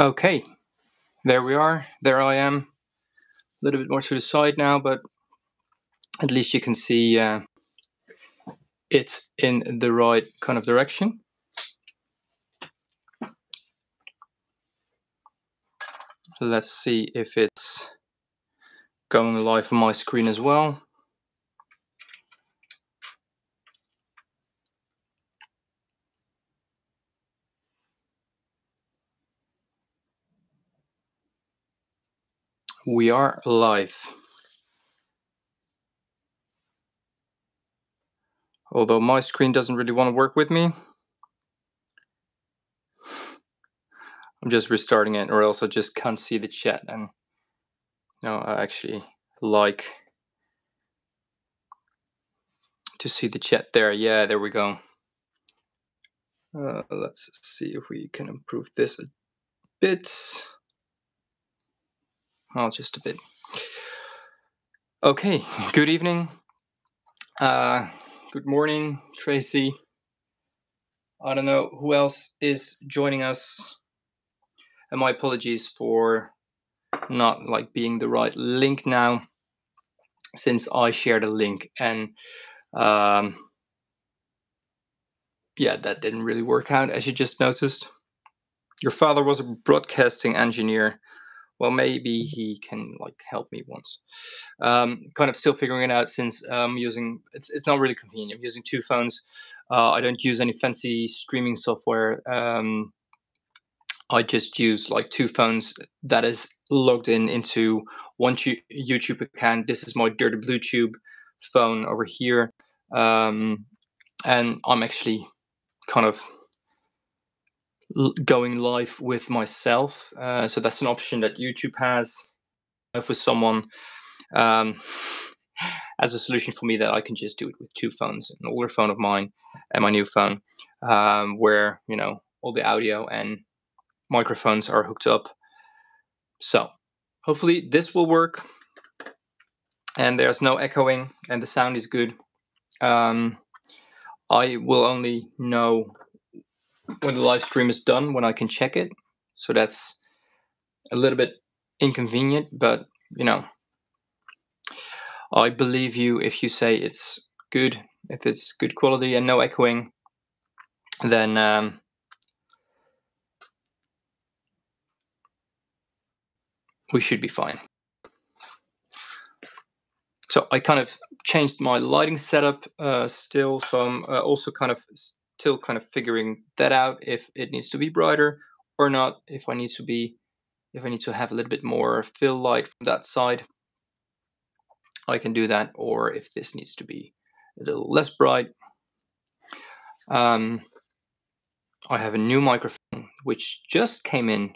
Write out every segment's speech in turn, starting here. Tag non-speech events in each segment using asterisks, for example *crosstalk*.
Okay, there we are. There I am. A little bit more to the side now, but at least you can see uh, it's in the right kind of direction. Let's see if it's going live on my screen as well. We are live. Although my screen doesn't really want to work with me. I'm just restarting it or else I just can't see the chat and no, I actually like to see the chat there. Yeah, there we go. Uh, let's see if we can improve this a bit. Oh, just a bit. Okay, good evening. Uh, good morning, Tracy. I don't know who else is joining us. And my apologies for not like being the right link now, since I shared a link and um, yeah, that didn't really work out as you just noticed. Your father was a broadcasting engineer well maybe he can like help me once. Um, kind of still figuring it out since i'm using it's, it's not really convenient i'm using two phones. Uh, i don't use any fancy streaming software um, i just use like two phones that is logged in into one youtube account. This is my dirty blue tube phone over here um, and i'm actually kind of going live with myself. Uh, so that's an option that YouTube has for someone um, *sighs* as a solution for me that I can just do it with two phones, an older phone of mine and my new phone, um, where you know all the audio and microphones are hooked up. So hopefully this will work, and there's no echoing, and the sound is good. Um, I will only know when the live stream is done when I can check it. So that's a little bit inconvenient, but you know, I believe you if you say it's good, if it's good quality and no echoing, then um, we should be fine. So I kind of changed my lighting setup uh, still, so I'm uh, also kind of still kind of figuring that out if it needs to be brighter or not if i need to be if i need to have a little bit more fill light from that side i can do that or if this needs to be a little less bright. Um, i have a new microphone which just came in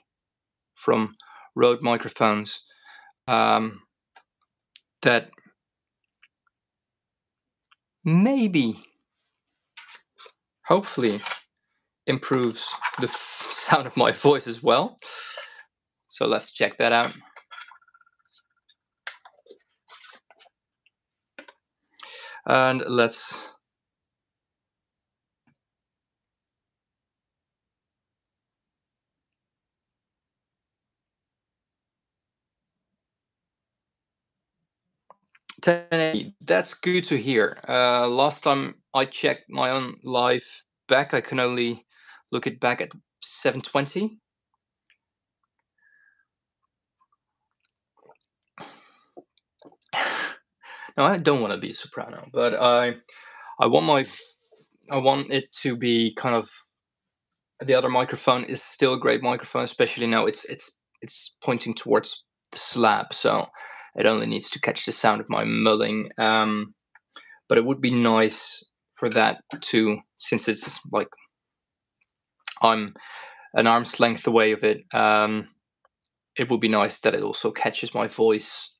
from Rode microphones um, that maybe hopefully improves the *laughs* sound of my voice as well. So let's check that out. And let's That's good to hear. Uh, last time I checked my own live back, I can only look it back at 720. *sighs* Now I don't want to be a soprano, but I I want my I want it to be kind of the other microphone is still a great microphone, especially now it's it's it's pointing towards the slab, so it only needs to catch the sound of my mulling. Um, but it would be nice for that to, since it's like I'm an arm's length away of it. Um, it would be nice that it also catches my voice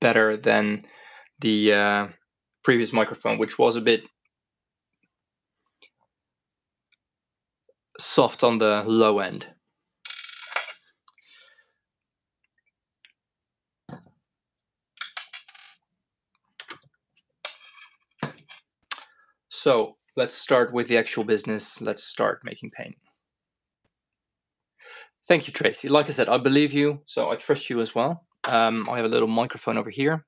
better than the uh, previous microphone, which was a bit soft on the low end. So let's start with the actual business. Let's start making paint. Thank you, Tracy. Like I said, I believe you, so I trust you as well. Um, I have a little microphone over here,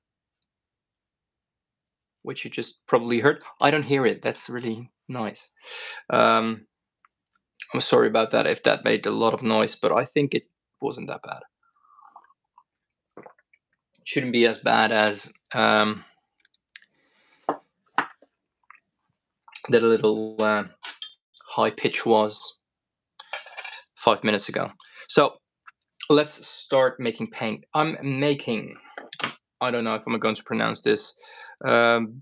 which you just probably heard. I don't hear it. That's really nice. Um, I'm sorry about that if that made a lot of noise, but I think it wasn't that bad. shouldn't be as bad as um, that a little uh, high pitch was five minutes ago. So let's start making paint. I'm making, I don't know if I'm going to pronounce this, um,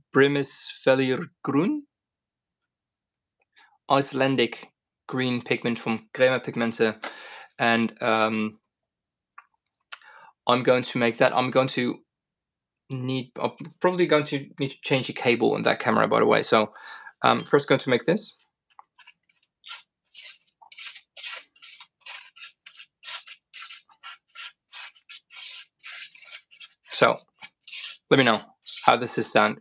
Grun, Icelandic green pigment from Kremer Pigmente. And um, I'm going to make that. I'm going to need, I'm probably going to need to change the cable in that camera, by the way. So um, first going to make this. So let me know how this is sound.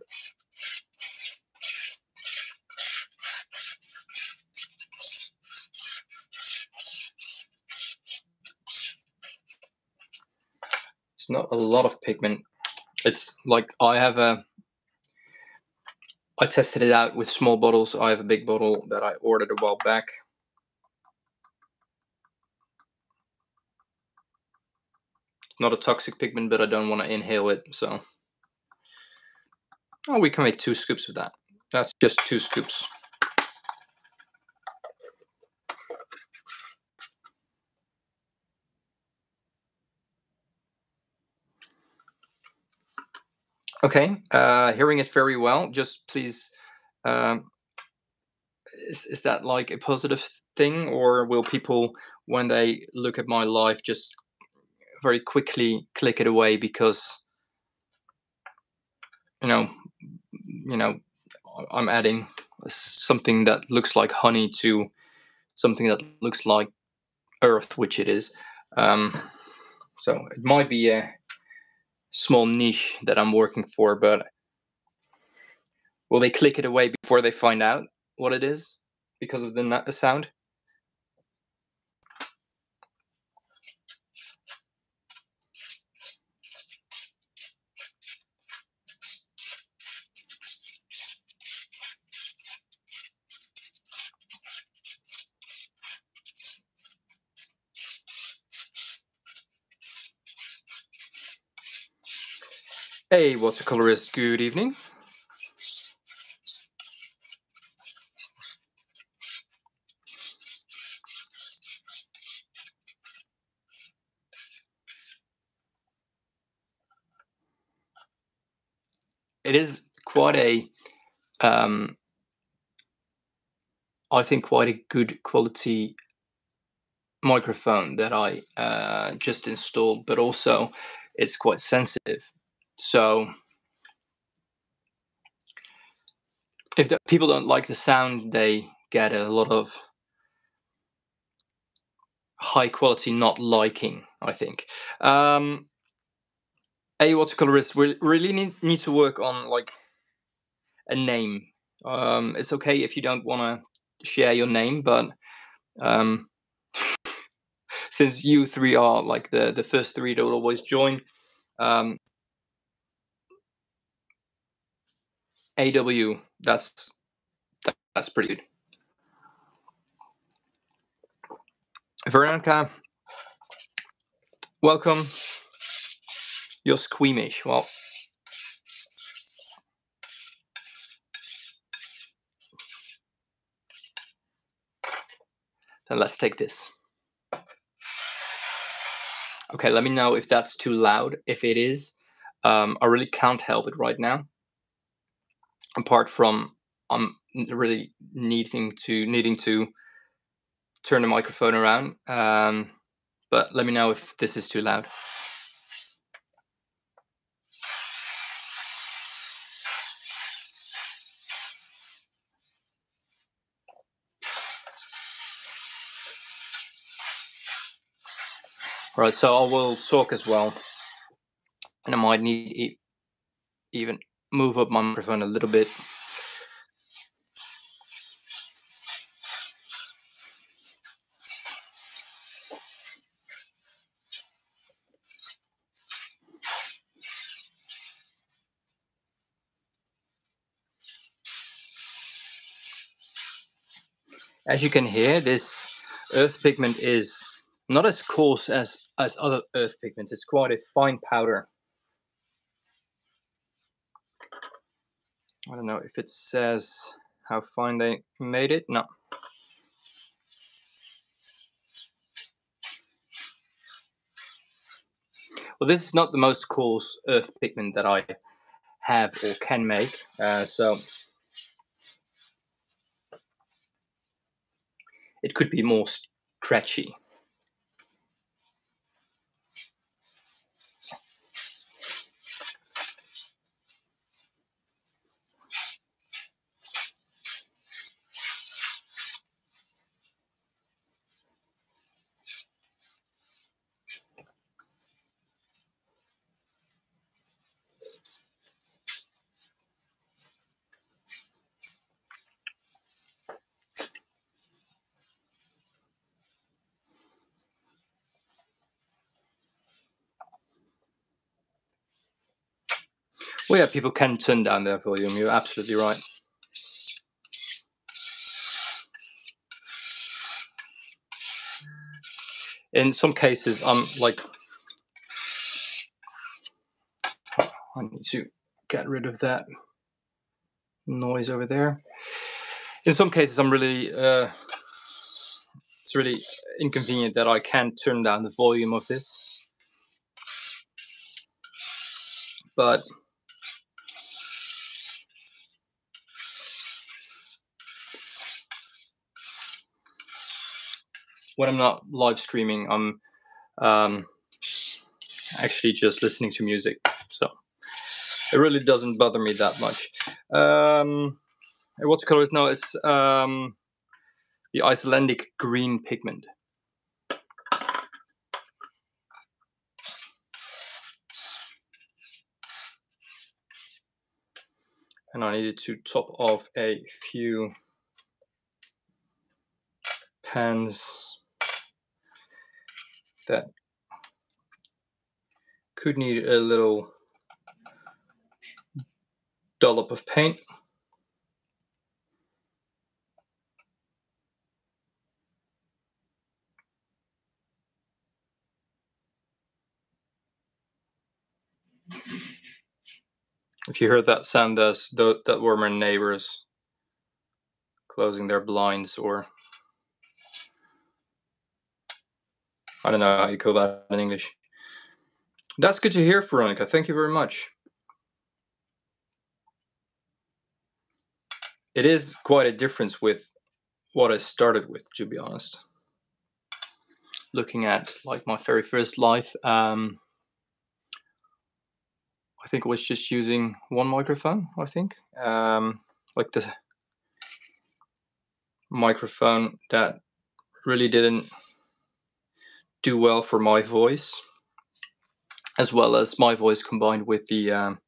It's not a lot of pigment. It's like I have a I tested it out with small bottles. I have a big bottle that I ordered a while back. Not a toxic pigment, but I don't want to inhale it, so. Oh, we can make two scoops of that. That's just two scoops. Okay, uh, hearing it very well. Just please, um, is, is that like a positive thing, or will people, when they look at my life, just very quickly click it away because, you know, you know, I'm adding something that looks like honey to something that looks like earth, which it is. Um, so it might be a small niche that I'm working for, but will they click it away before they find out what it is because of the, the sound? Hey, watercolorist, good evening. It is quite a, um, I think, quite a good quality microphone that I uh, just installed, but also it's quite sensitive so if the, people don't like the sound, they get a lot of high quality not liking. I think. Um, a watercolorist we really need, need to work on like a name. Um, it's okay if you don't want to share your name, but um, *laughs* since you three are like the the first three that will always join, um, AW, that's that's pretty good. Veronica, welcome. You're squeamish. Well, then let's take this. Okay, let me know if that's too loud. If it is, um, I really can't help it right now apart from I'm really needing to needing to turn the microphone around. Um, but let me know if this is too loud. Right, so I will talk as well, and I might need even move up my microphone a little bit. As you can hear, this earth pigment is not as coarse as, as other earth pigments. It's quite a fine powder. I don't know if it says how fine they made it. No. Well, this is not the most coarse earth pigment that I have or can make. Uh, so it could be more stretchy. Well, yeah, people can turn down their volume. You're absolutely right. In some cases, I'm like, I need to get rid of that noise over there. In some cases, I'm really, uh, it's really inconvenient that I can't turn down the volume of this. But when I'm not live streaming, I'm um, actually just listening to music. So it really doesn't bother me that much. Um, watercolor is now it's um, the Icelandic green pigment. And I needed to top off a few pens that could need a little dollop of paint. If you heard that sound, that's, that were my neighbors closing their blinds or I don't know how you call that in English. That's good to hear, Veronica. Thank you very much. It is quite a difference with what I started with, to be honest. Looking at like my very first life, um, I think I was just using one microphone. I think um, like the microphone that really didn't do well for my voice, as well as my voice combined with the um,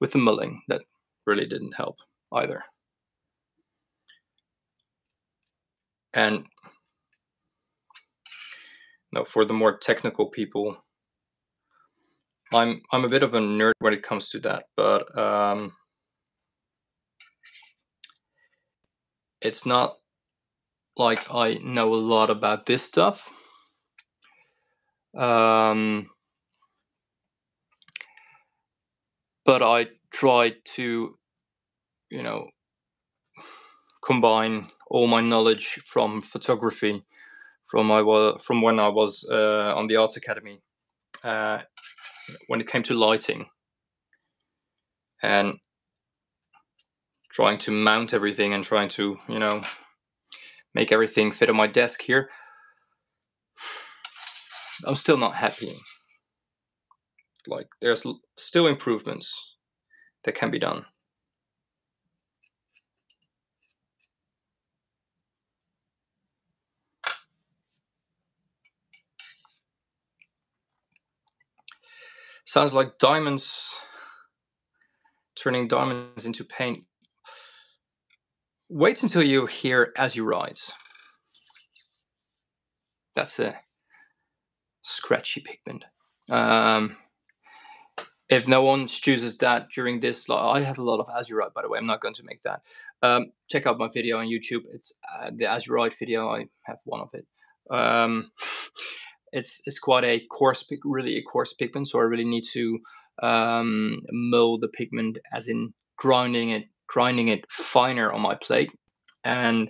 with the mulling that really didn't help either. And no, for the more technical people, I'm I'm a bit of a nerd when it comes to that, but um, it's not like I know a lot about this stuff. Um, but I tried to, you know, combine all my knowledge from photography from my from when I was uh, on the Art Academy uh, when it came to lighting and trying to mount everything and trying to you know make everything fit on my desk here I'm still not happy. Like there's still improvements that can be done. Sounds like diamonds turning diamonds into paint. Wait until you hear Azurite. That's a scratchy pigment. Um, if no one chooses that during this, I have a lot of Azurite, by the way. I'm not going to make that. Um, check out my video on YouTube. It's uh, the Azurite video. I have one of it. Um, *laughs* it's it's quite a coarse, really a coarse pigment, so I really need to um, mold the pigment, as in grinding it, grinding it finer on my plate, and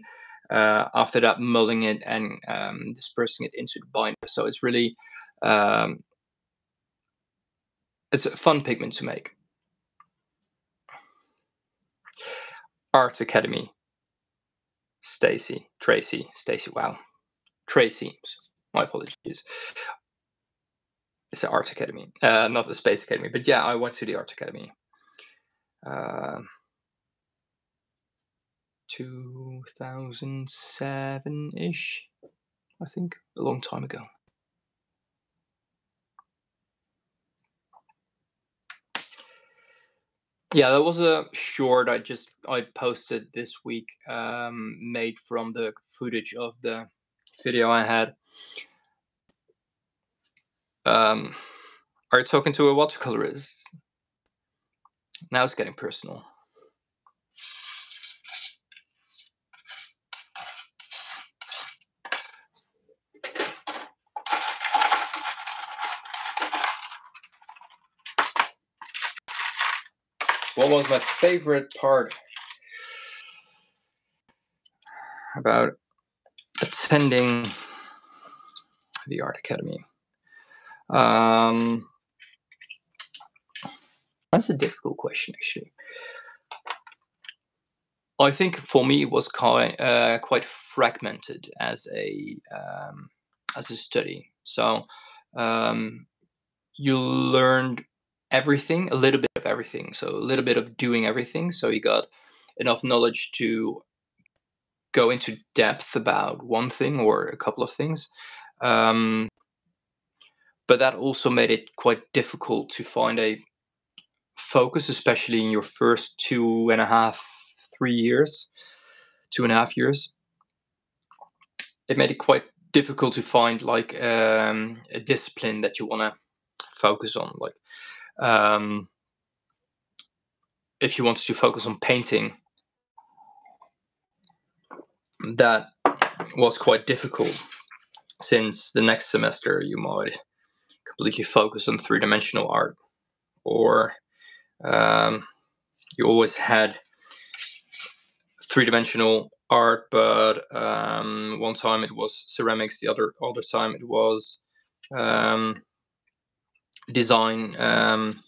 uh, after that, molding it and um, dispersing it into the binder. So it's really um, it's a fun pigment to make. Art Academy. Stacy, Tracy, Stacy. Wow, Tracy. My apologies. It's the Art Academy, uh, not the Space Academy. But yeah, I went to the Art Academy. Uh, 2007 ish, I think, a long time ago. Yeah, that was a short I just I posted this week, um, made from the footage of the video I had. Um, are you talking to a watercolorist? Now it's getting personal. What was my favorite part about attending the Art Academy? Um, that's a difficult question, actually. I think for me it was quite uh, quite fragmented as a um, as a study. So um, you learned everything, a little bit of everything. So a little bit of doing everything. So you got enough knowledge to go into depth about one thing or a couple of things. Um, but that also made it quite difficult to find a focus, especially in your first two and a half, three years, two and a half years. It made it quite difficult to find like um, a discipline that you want to focus on. Like um, if you wanted to focus on painting, that was quite difficult since the next semester you might completely focus on three dimensional art or um, you always had three dimensional art, but um, one time it was ceramics, the other other time it was um, design um,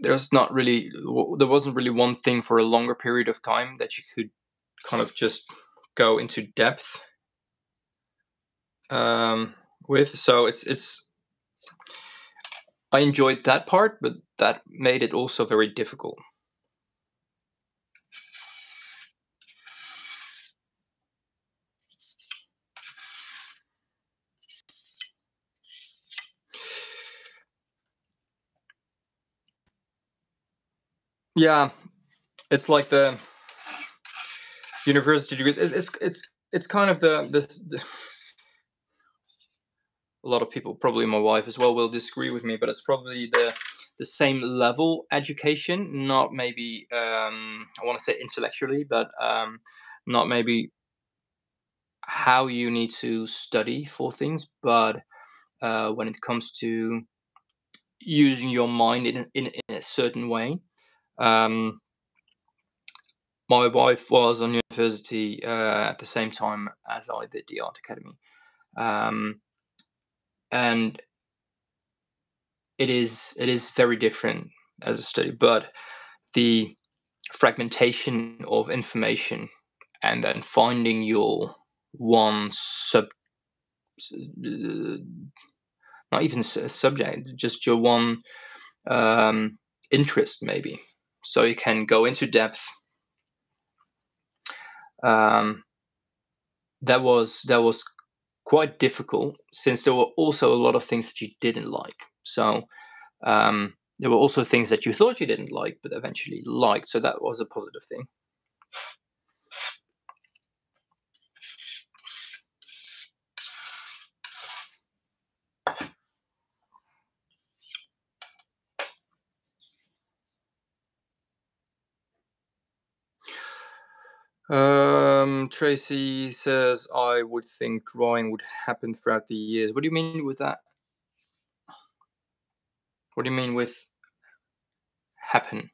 there's not really there wasn't really one thing for a longer period of time that you could kind of just go into depth um, with. So it's it's i enjoyed that part but that made it also very difficult Yeah, it's like the university degrees. It's it's it's, it's kind of the this. The, a lot of people, probably my wife as well, will disagree with me, but it's probably the the same level education, not maybe um, I want to say intellectually, but um, not maybe how you need to study for things, but uh, when it comes to using your mind in, in, in a certain way um, my wife was on university uh, at the same time as I did the art academy, um, and it is it is very different as a study. But the fragmentation of information and then finding your one sub not even a subject just your one um, interest maybe so you can go into depth. Um, that was that was quite difficult since there were also a lot of things that you didn't like. So um, there were also things that you thought you didn't like, but eventually liked. So that was a positive thing. Um, Tracy says, I would think drawing would happen throughout the years. What do you mean with that? What do you mean with happen?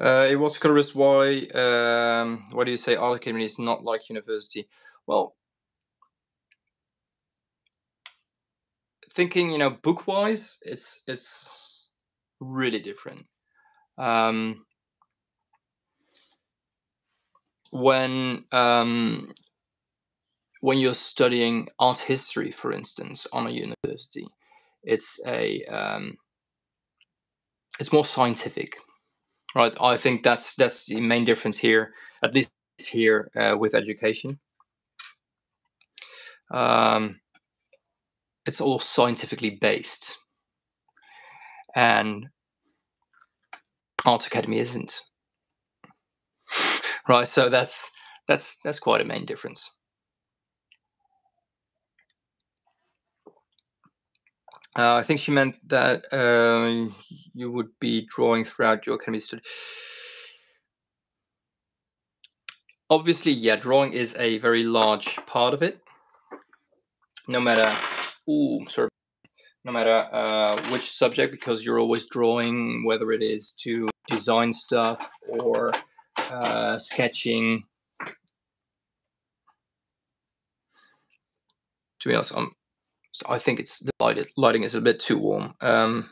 Uh, was curious why? Um, why do you say art academy is not like university? Well, thinking, you know, book wise, it's it's really different. Um, when um, when you're studying art history, for instance, on a university, it's a um, it's more scientific Right. I think that's that's the main difference here, at least here uh, with education. Um, it's all scientifically based, and Art Academy isn't. *laughs* right. So that's that's that's quite a main difference. Uh, I think she meant that uh, you would be drawing throughout your academy study. Obviously, yeah, drawing is a very large part of it. No matter, ooh, sorry, no matter uh, which subject, because you're always drawing, whether it is to design stuff or uh, sketching. To be honest, I'm I think it's the light, lighting is a bit too warm. Um,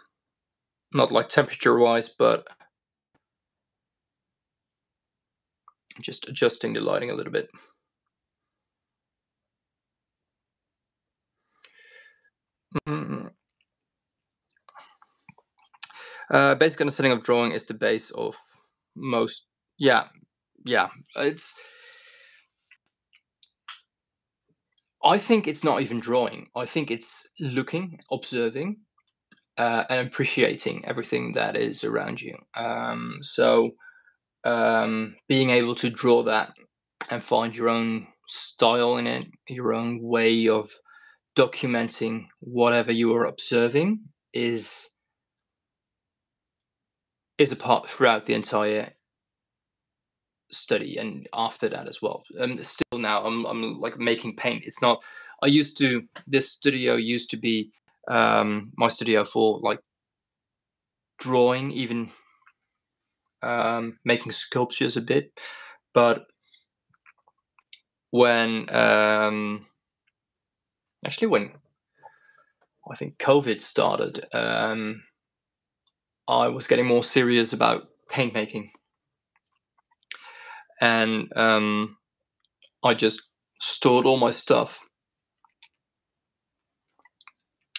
not like temperature wise, but just adjusting the lighting a little bit. Mm-hmm. Uh, basic understanding of drawing is the base of most. Yeah, yeah. It's I think it's not even drawing. I think it's looking, observing, uh, and appreciating everything that is around you. Um, so, um, being able to draw that and find your own style in it, your own way of documenting whatever you are observing is is a part throughout the entire study and after that as well. Um, still now I'm I'm like making paint. It's not. I used to this studio used to be um, my studio for like drawing, even um, making sculptures a bit. But when um, actually when I think COVID started, um, I was getting more serious about paint making and um, I just stored all my stuff.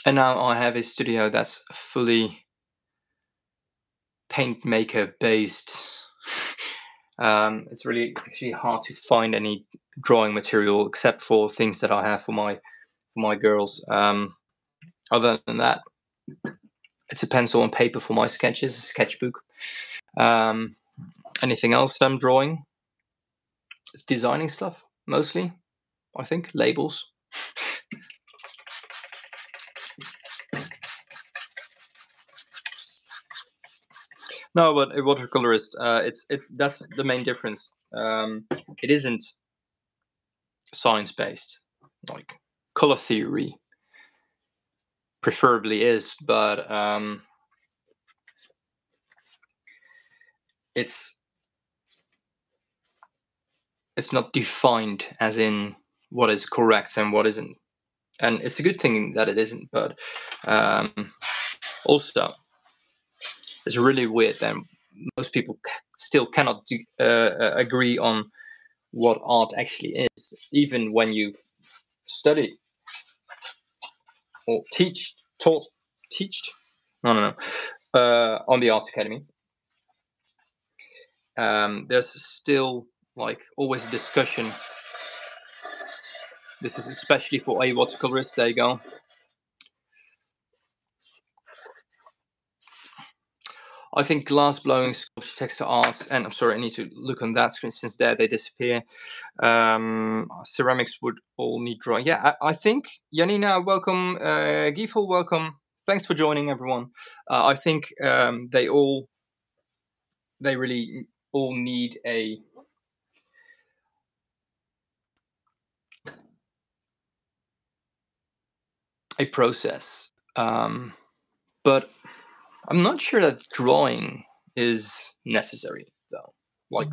And now I have a studio that's fully paint maker based. *laughs* um, it's really actually hard to find any drawing material except for things that I have for my for my girls. Um, other than that, it's a pencil and paper for my sketches, a sketchbook. Um, anything else that I'm drawing? It's designing stuff mostly. I think labels. no, but a watercolorist, uh, it's it's that's the main difference. Um, it isn't science based, like color theory. Preferably is, but um, it's it's not defined as in what is correct and what isn't. And it's a good thing that it isn't but um, also it's really weird that most people still cannot do, uh, uh, agree on what art actually is even when you study or teach taught teach no no no uh, on the art academy. Um, there's still like always a discussion. This is especially for a watercolorist. There you go. I think glass blowing, sculpture, texture arts, and I'm sorry, I need to look on that screen since there they disappear. Um, ceramics would all need drawing. Yeah, I, I think Janina, welcome. Uh, Gifel, welcome. Thanks for joining, everyone. Uh, I think um, they all, they really all need a a process. Um, but I'm not sure that drawing is necessary, though, like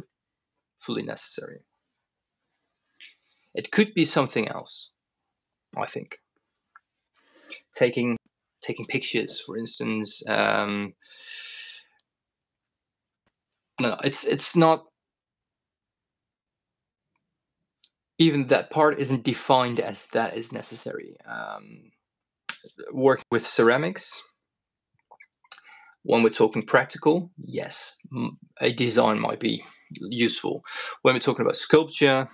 fully necessary. It could be something else, I think. Taking taking pictures, for instance. Um, no, it's it's not even that part isn't defined as that is necessary. Um, work with ceramics. When we're talking practical, yes, a design might be useful. When we're talking about sculpture,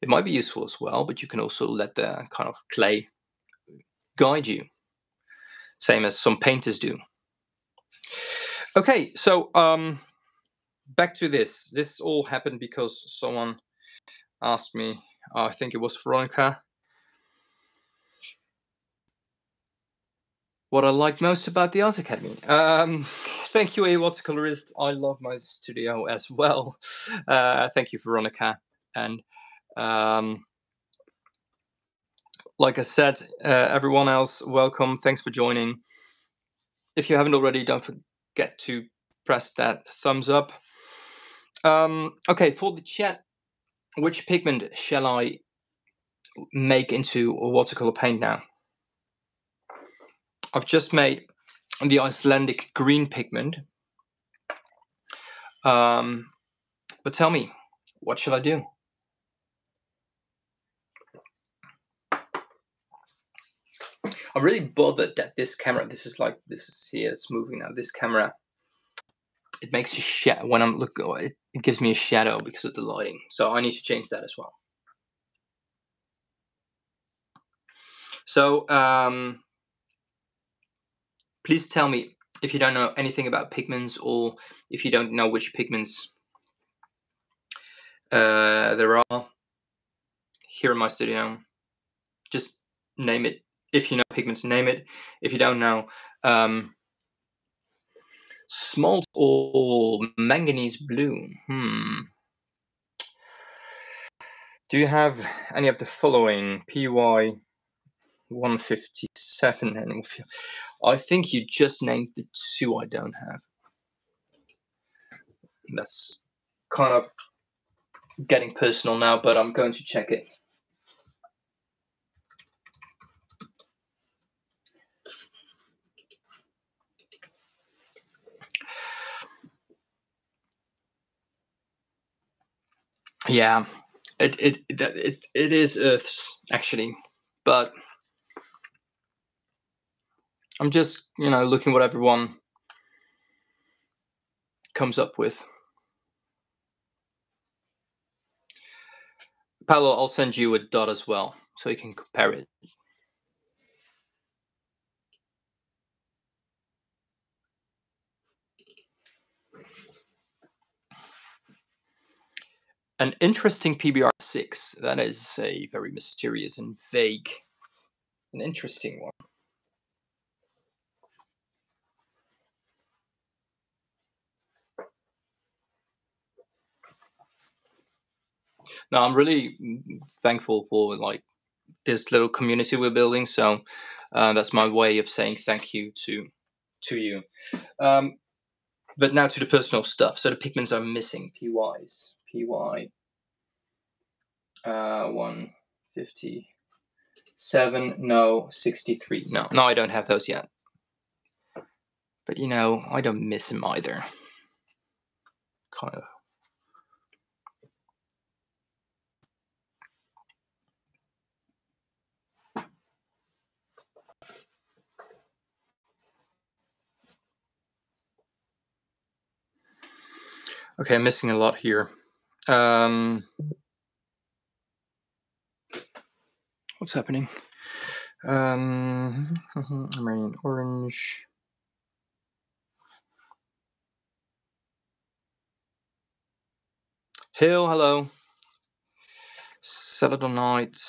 it might be useful as well, but you can also let the kind of clay guide you, same as some painters do. Okay, so um, back to this. This all happened because someone asked me, I think it was Veronica, what I like most about the Art Academy. Um, *laughs* thank you, a watercolorist. I love my studio as well. *laughs* Uh, thank you, Veronica. And um, like I said, uh, everyone else, welcome. Thanks for joining. If you haven't already, don't forget to press that thumbs up. Um, okay, for the chat, which pigment shall I make into a watercolor paint now? I've just made the Icelandic green pigment. Um, but tell me, what shall I do? I'm really bothered that this camera, this is like, this is here, it's moving now. This camera, it makes a shadow when I'm looking, it, it gives me a shadow because of the lighting. So I need to change that as well. So, um, please tell me if you don't know anything about pigments or if you don't know which pigments uh, there are here in my studio. Just name it. If you know pigments, name it. If you don't know, um, smalt or manganese blue. Hmm. Do you have any of the following? PY 157 and I think you just named the two I don't have. That's kind of getting personal now, but I'm going to check it. Yeah, it it it it is Earth's actually, but I'm just, you know, looking what everyone comes up with. Paolo, I'll send you a dot as well so you can compare it. An interesting PBR6. That is a very mysterious and vague, an interesting one. No, I'm really thankful for like this little community we're building. So uh, that's my way of saying thank you to to you. Um, but now to the personal stuff. So the pigments are missing. PYs. PY. Uh, 157. No. 63. No. No, I don't have those yet. But you know, I don't miss them either. Kind of Okay, I'm missing a lot here. Um, what's happening? Um, *laughs* Marian Orange. Hill, hello. Celadonite.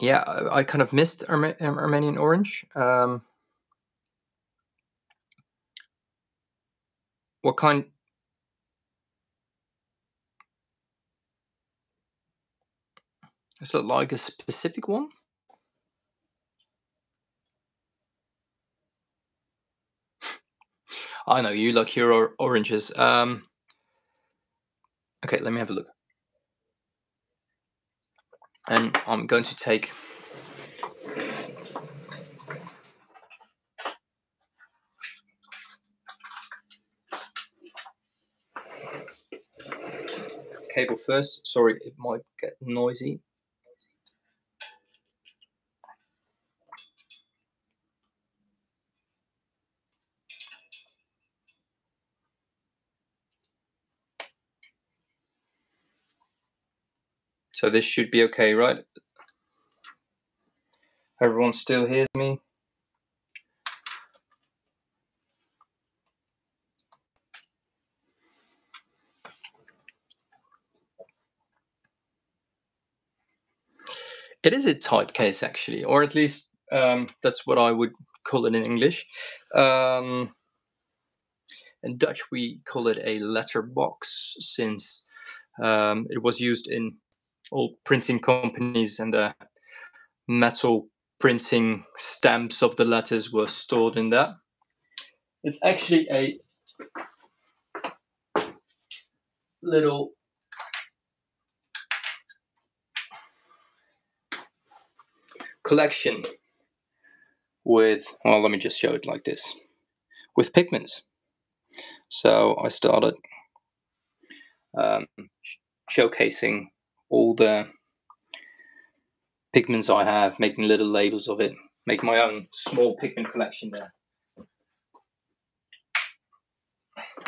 Yeah, I kind of missed Arme Armenian Orange. Um, what kind? Is it like a specific one? *laughs* I know you like your or- oranges. Um, okay, let me have a look. And I'm going to take cable first. Sorry, it might get noisy. So this should be okay, right? Everyone still hears me? It is a typecase, actually, or at least um, that's what I would call it in English. Um, in Dutch, we call it a letterbox since um, it was used in all printing companies and the metal printing stamps of the letters were stored in that. It's actually a little collection with, well, let me just show it like this with pigments. So I started um, showcasing all the pigments I have, making little labels of it, make my own small pigment collection there.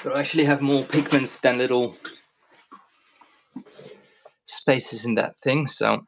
But I actually have more pigments than little spaces in that thing, so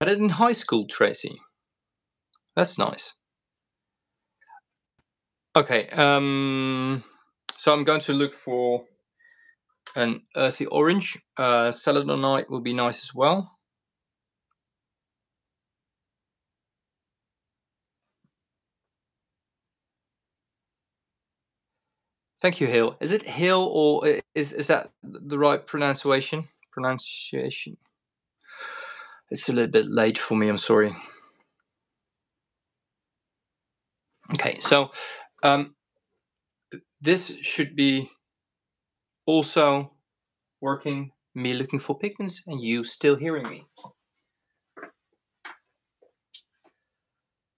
had it in high school, Tracy. That's nice. Okay, um, so I'm going to look for an earthy orange. Uh, Celadonite will be nice as well. Thank you, Hill. Is it Hill or is is that the right pronunciation? Pronunciation. It's a little bit late for me. I'm sorry. Okay, so um, this should be also working. Me looking for pigments and you still hearing me.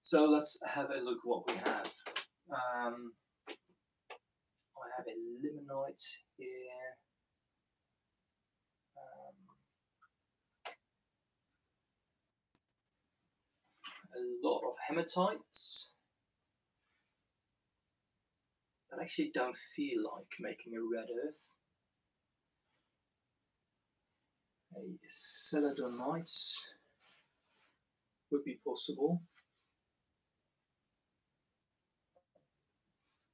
So let's have a look what we have. Um, I have a limonite here. A lot of hematites. that actually don't feel like making a red earth. A celadonite would be possible.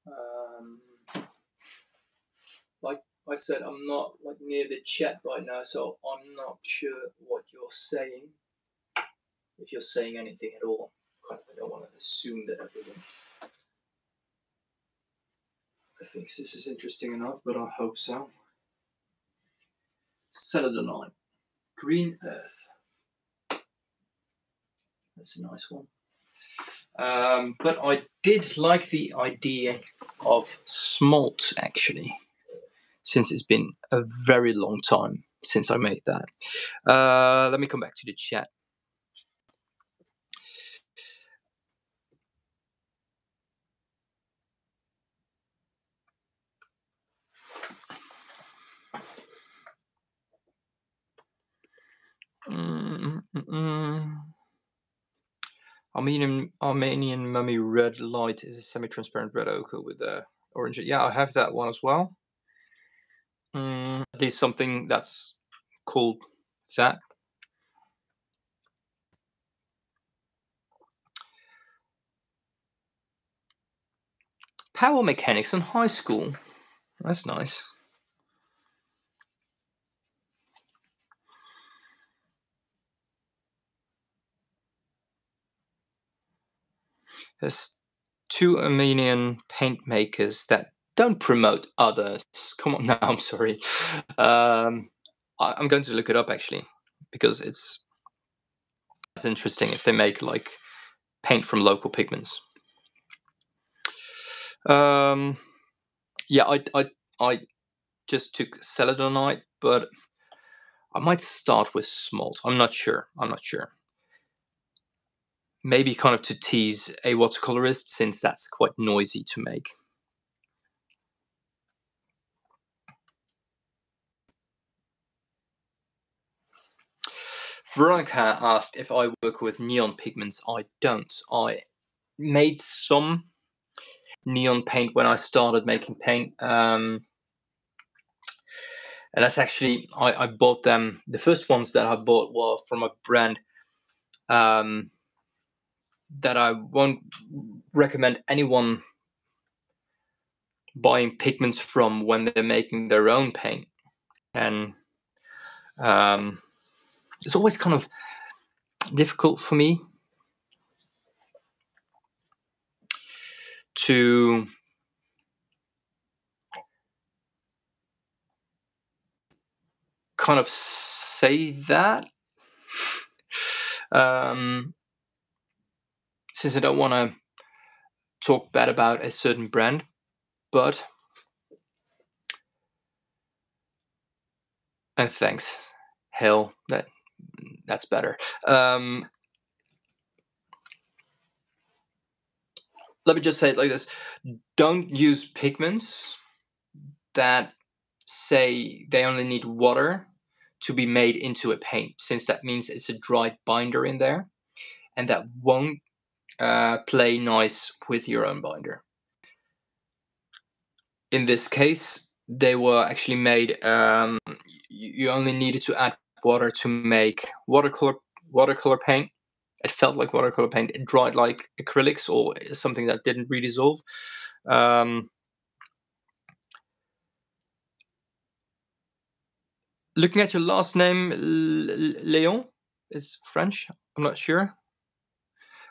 Um, like I said, I'm not like near the chat right now, so I'm not sure what you're saying. If you're saying anything at all, I don't want to assume that everyone. I think this is interesting enough, but I hope so. Celadonite, green earth. That's a nice one. Um, but I did like the idea of smalt actually, since it's been a very long time since I made that. Uh, let me come back to the chat. Mm, mm, mm. Armenian Armenian Mummy Red Light is a semi-transparent red ochre with a orange. Yeah, I have that one as well. Mm, at least something that's called that. Power mechanics in high school. That's nice. There's two Armenian paint makers that don't promote others. Come on, *laughs* now I'm sorry. Um, I, I'm going to look it up actually because it's it's interesting if they make like paint from local pigments. Um, yeah, I, I, I just took celadonite, but I might start with smalt. I'm not sure. I'm not sure. Maybe kind of to tease a watercolorist since that's quite noisy to make. Veronica asked if I work with neon pigments. I don't. I made some neon paint when I started making paint. Um, and that's actually I, I, bought them. The first ones that I bought were from a brand um, that I won't recommend anyone buying pigments from when they're making their own paint. And um, it's always kind of difficult for me to kind of say that um, since I don't want to talk bad about a certain brand, but and thanks, hell, that that's better. Um, let me just say it like this don't use pigments that say they only need water to be made into a paint since that means it's a dried binder in there and that won't uh, play nice with your own binder in this case they were actually made um, you only needed to add water to make watercolor watercolor paint it felt like watercolor paint. It dried like acrylics or something that didn't redissolve. Um, looking at your last name, Leon is French. I'm not sure.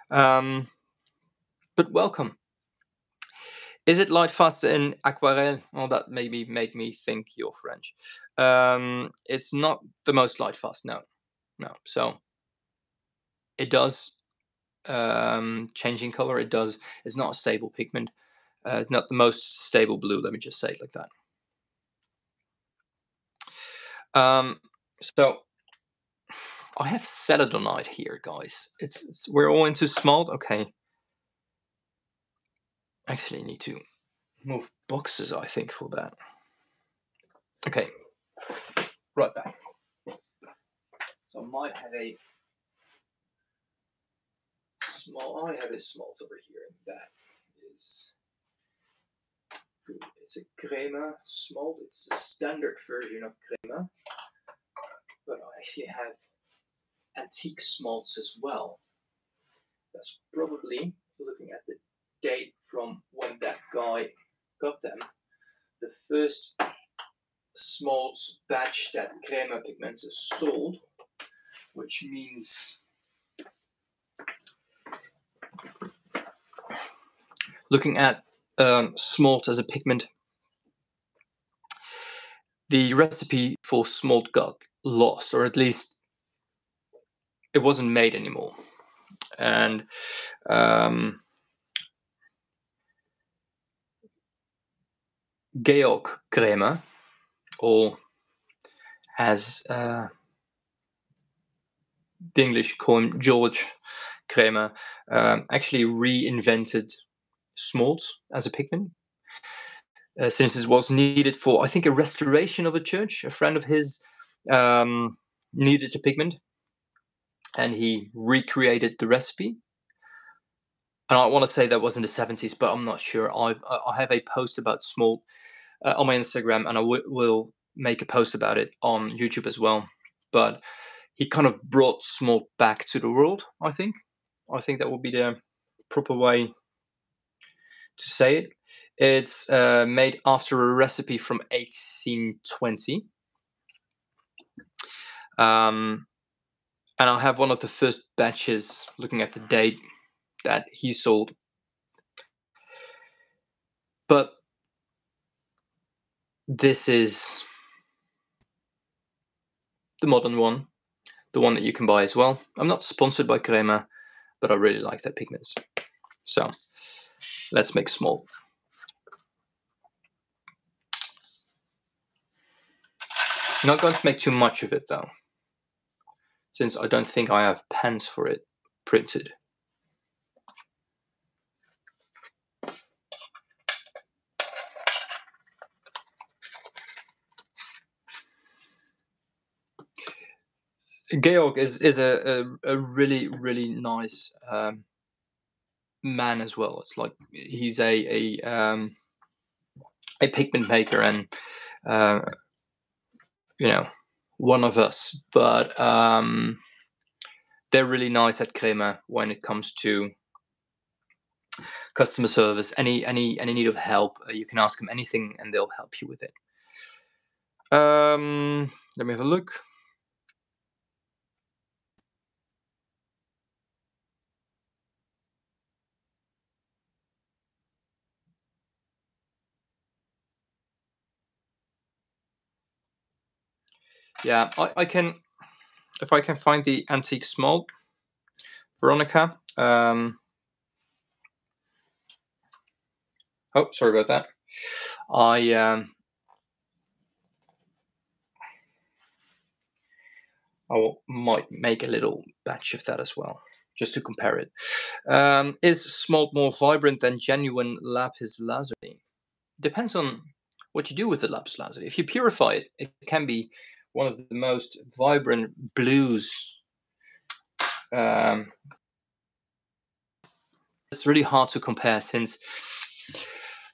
Um, but welcome. Is it light fast in aquarelle? Well, that maybe made me think you're French. Um, it's not the most light fast, no, no. So it does um, change in color. It does. It's not a stable pigment. Uh, it's not the most stable blue. Let me just say it like that. Um, so I have celadonite here, guys. It's, it's we're all into smalt. Okay. Actually, need to move boxes. I think for that. Okay. Right back. So I might have a smalt. I have a smalt over here, and that is good. It's a Kremer smalt. It's the standard version of Kremer, but I actually have antique smalts as well. That's probably looking at the date from when that guy got them. The first smalts batch that Kremer pigments sold, which means looking at um, smalt as a pigment, the recipe for smalt got lost, or at least it wasn't made anymore. And um, Georg Kremer, or as uh, the English call him George Kremer, um, actually reinvented smalt as a pigment, uh, since it was needed for, I think, a restoration of a church. A friend of his um, needed a pigment, and he recreated the recipe. And I want to say that was in the 70s, but I'm not sure. I've, I have a post about smalt uh, on my Instagram, and I w- will make a post about it on YouTube as well. But he kind of brought smalt back to the world. I think. I think that would be the proper way to say it. It's uh, made after a recipe from 1820. Um, and I'll have one of the first batches looking at the mm. date that he sold. But this is the modern one, the one that you can buy as well. I'm not sponsored by Kremer, but I really like their pigments. So let's make smalt. Not going to make too much of it though, since I don't think I have pens for it printed. Georg is is a, a, a really really nice um, man as well. It's like he's a a um, a pigment maker and uh, you know one of us, but um, they're really nice at Kremer when it comes to customer service. Any any any need of help, uh, you can ask them anything and they'll help you with it. Um, let me have a look. Yeah, I, I can, if I can find the antique smalt, Veronica. Um, oh, sorry about that. I um, I will, might make a little batch of that as well, just to compare it. Um, is smalt more vibrant than genuine lapis lazuli? Depends on what you do with the lapis lazuli. If you purify it, it can be one of the most vibrant blues. Um, it's really hard to compare since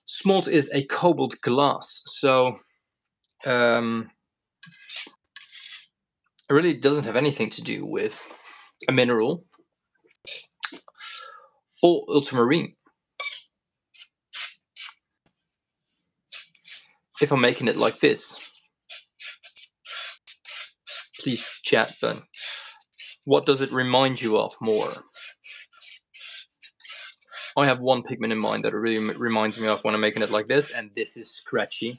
smalt is a cobalt glass, so um, it really doesn't have anything to do with a mineral or ultramarine. If I'm making it like this, please chat then. What does it remind you of more? I have one pigment in mind that really reminds me of when I'm making it like this, and this is scratchy.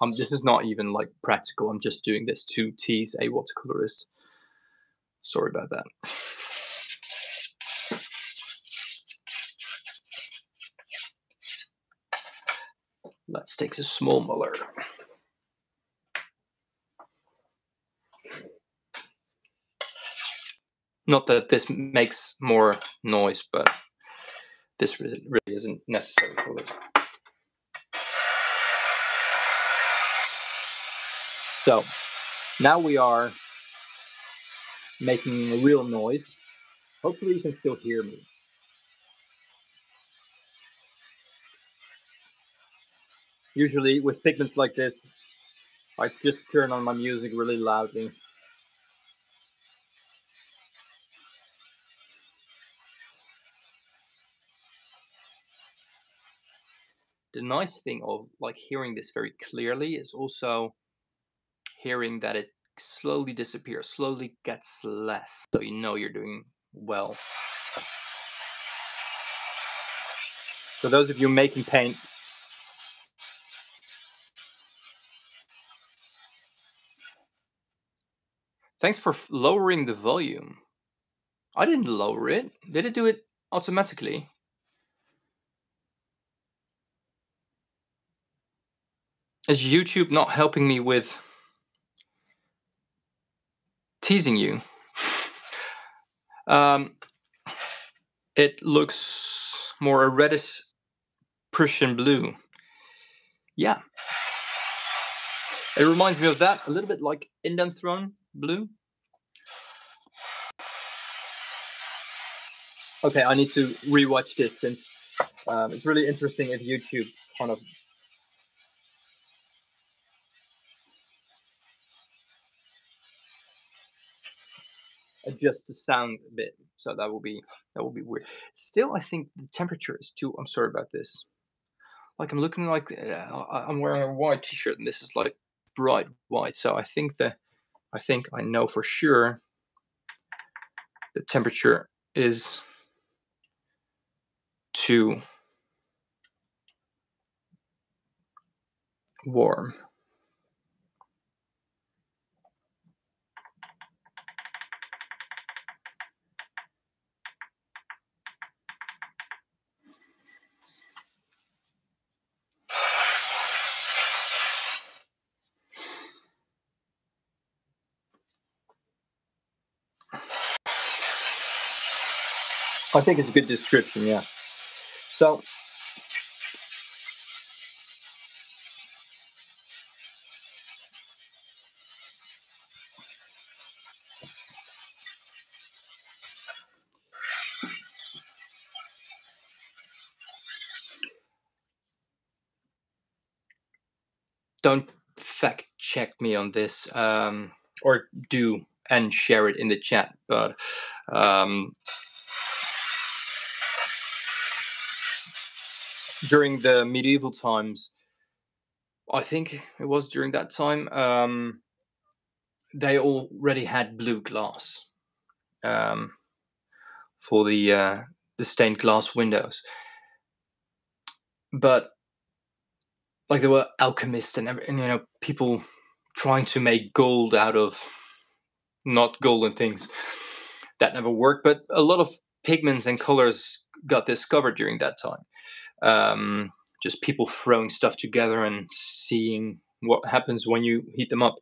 Um, this is not even like practical. I'm just doing this to tease a watercolorist. Sorry about that. Let's take a small Muller. Not that this makes more noise, but this really, isn't necessary for this. So now we are making a real noise. Hopefully you can still hear me. Usually with pigments like this, I just turn on my music really loudly nice thing of like hearing this very clearly is also hearing that it slowly disappears, slowly gets less, so you know you're doing well. So those of you making paint, thanks for lowering the volume. I didn't lower it. Did it do it automatically? is YouTube not helping me with teasing you? um, it looks more a reddish Prussian blue. Yeah. It reminds me of that, a little bit like Indanthrone blue. Okay, I need to rewatch this since um, it's really interesting if YouTube kind of adjust the sound a bit. So that will be that will be weird. Still, I think the temperature is too. I'm sorry about this. Like I'm looking like uh, I'm wearing a white T-shirt, and this is like bright white. So I think that I think I know for sure the temperature is too warm. I think it's a good description, yeah. So don't fact check me on this um, or do and share it in the chat but um, during the medieval times i think it was during that time um, they already had blue glass um, for the uh, the stained glass windows. But like there were alchemists and, and you know people trying to make gold out of not golden things. That never worked but a lot of pigments and colors got discovered during that time um, just people throwing stuff together and seeing what happens when you heat them up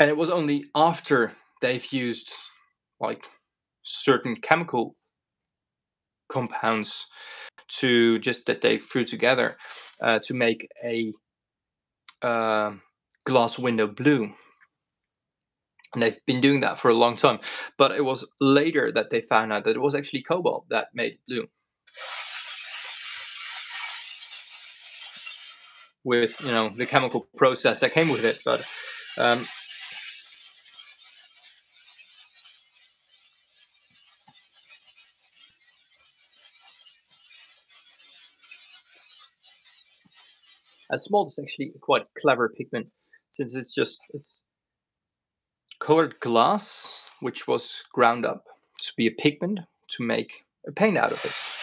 and it was only after they've used like certain chemical compounds to just that they threw together uh, to make a uh, glass window blue. And they've been doing that for a long time. But it was later that they found out that it was actually cobalt that made blue. With you know the chemical process that came with it, but um, And smalt is actually quite clever pigment since it's just it's colored glass which was ground up to be a pigment to make a paint out of it.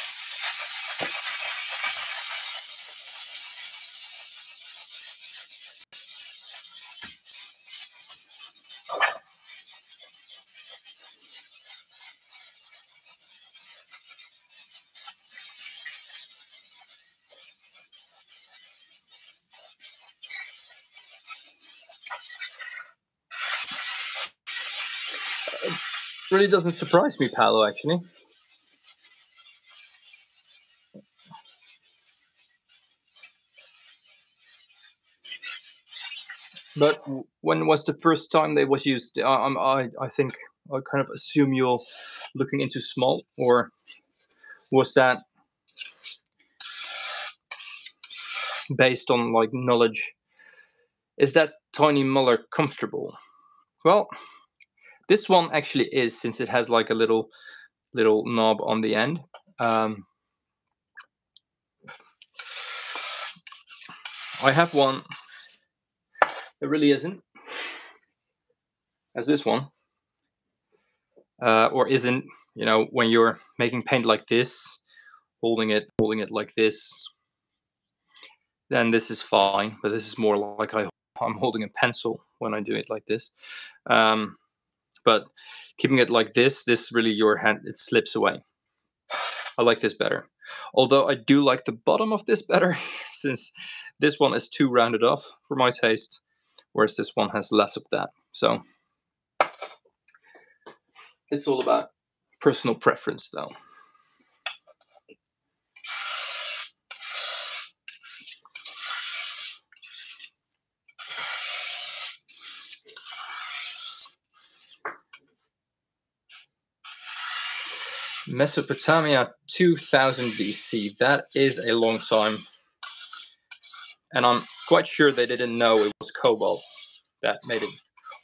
Really doesn't surprise me, Paolo, actually. But when was the first time they was used? I, I, I think I kind of assume you're looking into smalt, or was that based on like knowledge? Is that tiny Muller comfortable? Well, this one actually is since it has like a little little knob on the end. Um, I have one that really isn't as this one uh, or isn't you know when you're making paint like this holding it holding it like this then this is fine but this is more like I, I'm holding a pencil when I do it like this um, but keeping it like this, this really your hand, it slips away. I like this better. Although I do like the bottom of this better, *laughs* since this one is too rounded off for my taste, whereas this one has less of that. So it's all about personal preference though. Mesopotamia 2000 BC. That is a long time. And I'm quite sure they didn't know it was cobalt that made it,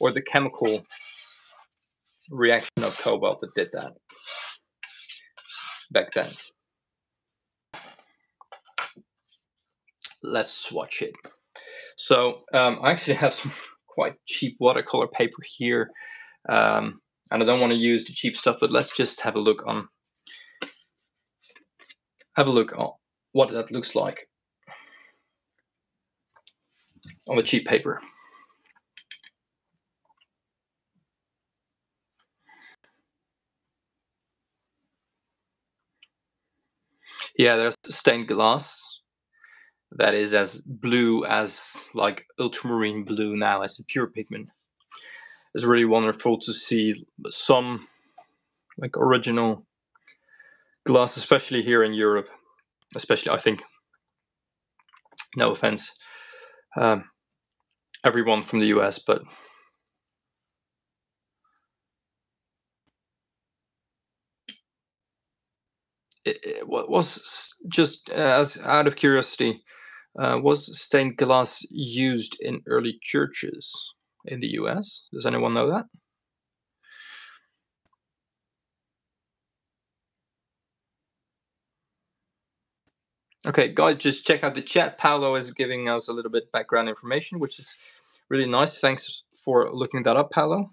or the chemical reaction of cobalt that did that back then. Let's swatch it. So um, I actually have some *laughs* quite cheap watercolor paper here. Um, and I don't want to use the cheap stuff, but let's just have a look on have a look on what that looks like on the cheap paper. Yeah, there's stained glass that is as blue as like ultramarine blue now as a pure pigment. It's really wonderful to see some like original glass, especially here in Europe. Especially, I think. No offense, um, everyone from the US, but it, was just uh, as out of curiosity, uh, was stained glass used in early churches in the US? Does anyone know that? Okay, guys, just check out the chat. Paolo is giving us a little bit background information, which is really nice. Thanks for looking that up, Paolo.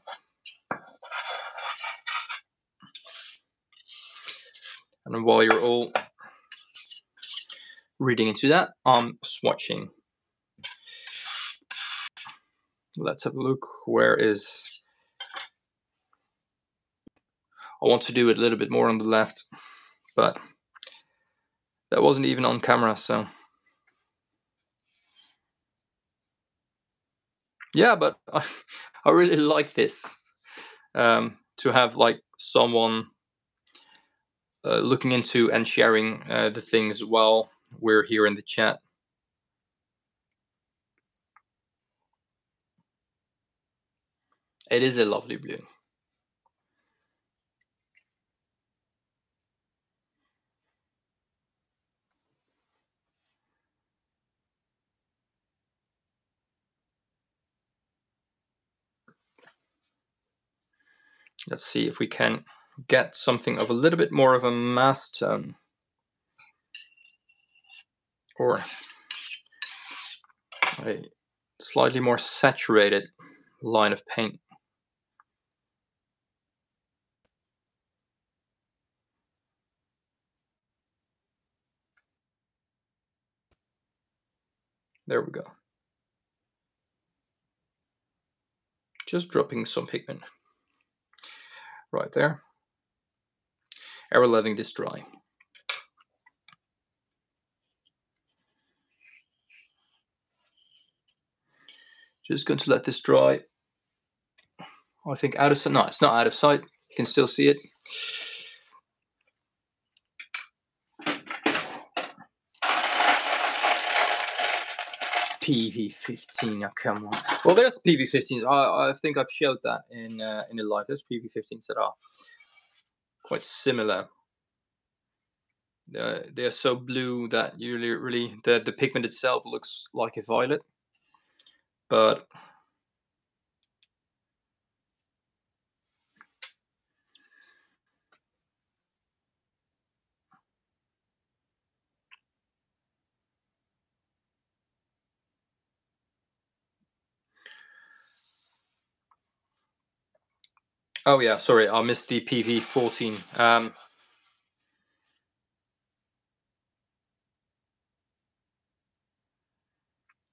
And while you're all reading into that, I'm swatching. Let's have a look. Where is... I want to do it a little bit more on the left, but that wasn't even on camera, so... Yeah, but I, *laughs* I really like this. Um, to have like someone uh, looking into and sharing uh, the things while we're here in the chat. It is a lovely blue. Let's see if we can get something of a little bit more of a mass tone. Or a slightly more saturated line of paint. There we go. Just dropping some pigment right there. And we're letting this dry. Just going to let this dry. I think out of sight. No, it's not out of sight. You can still see it. PV15. Oh, come on. Well, there's PV15s. I, I think I've showed that in uh, in the live. There's PV15s that are quite similar. Uh, they're so blue that you really, really the the pigment itself looks like a violet, but Oh yeah, sorry, I missed the PV14. Um,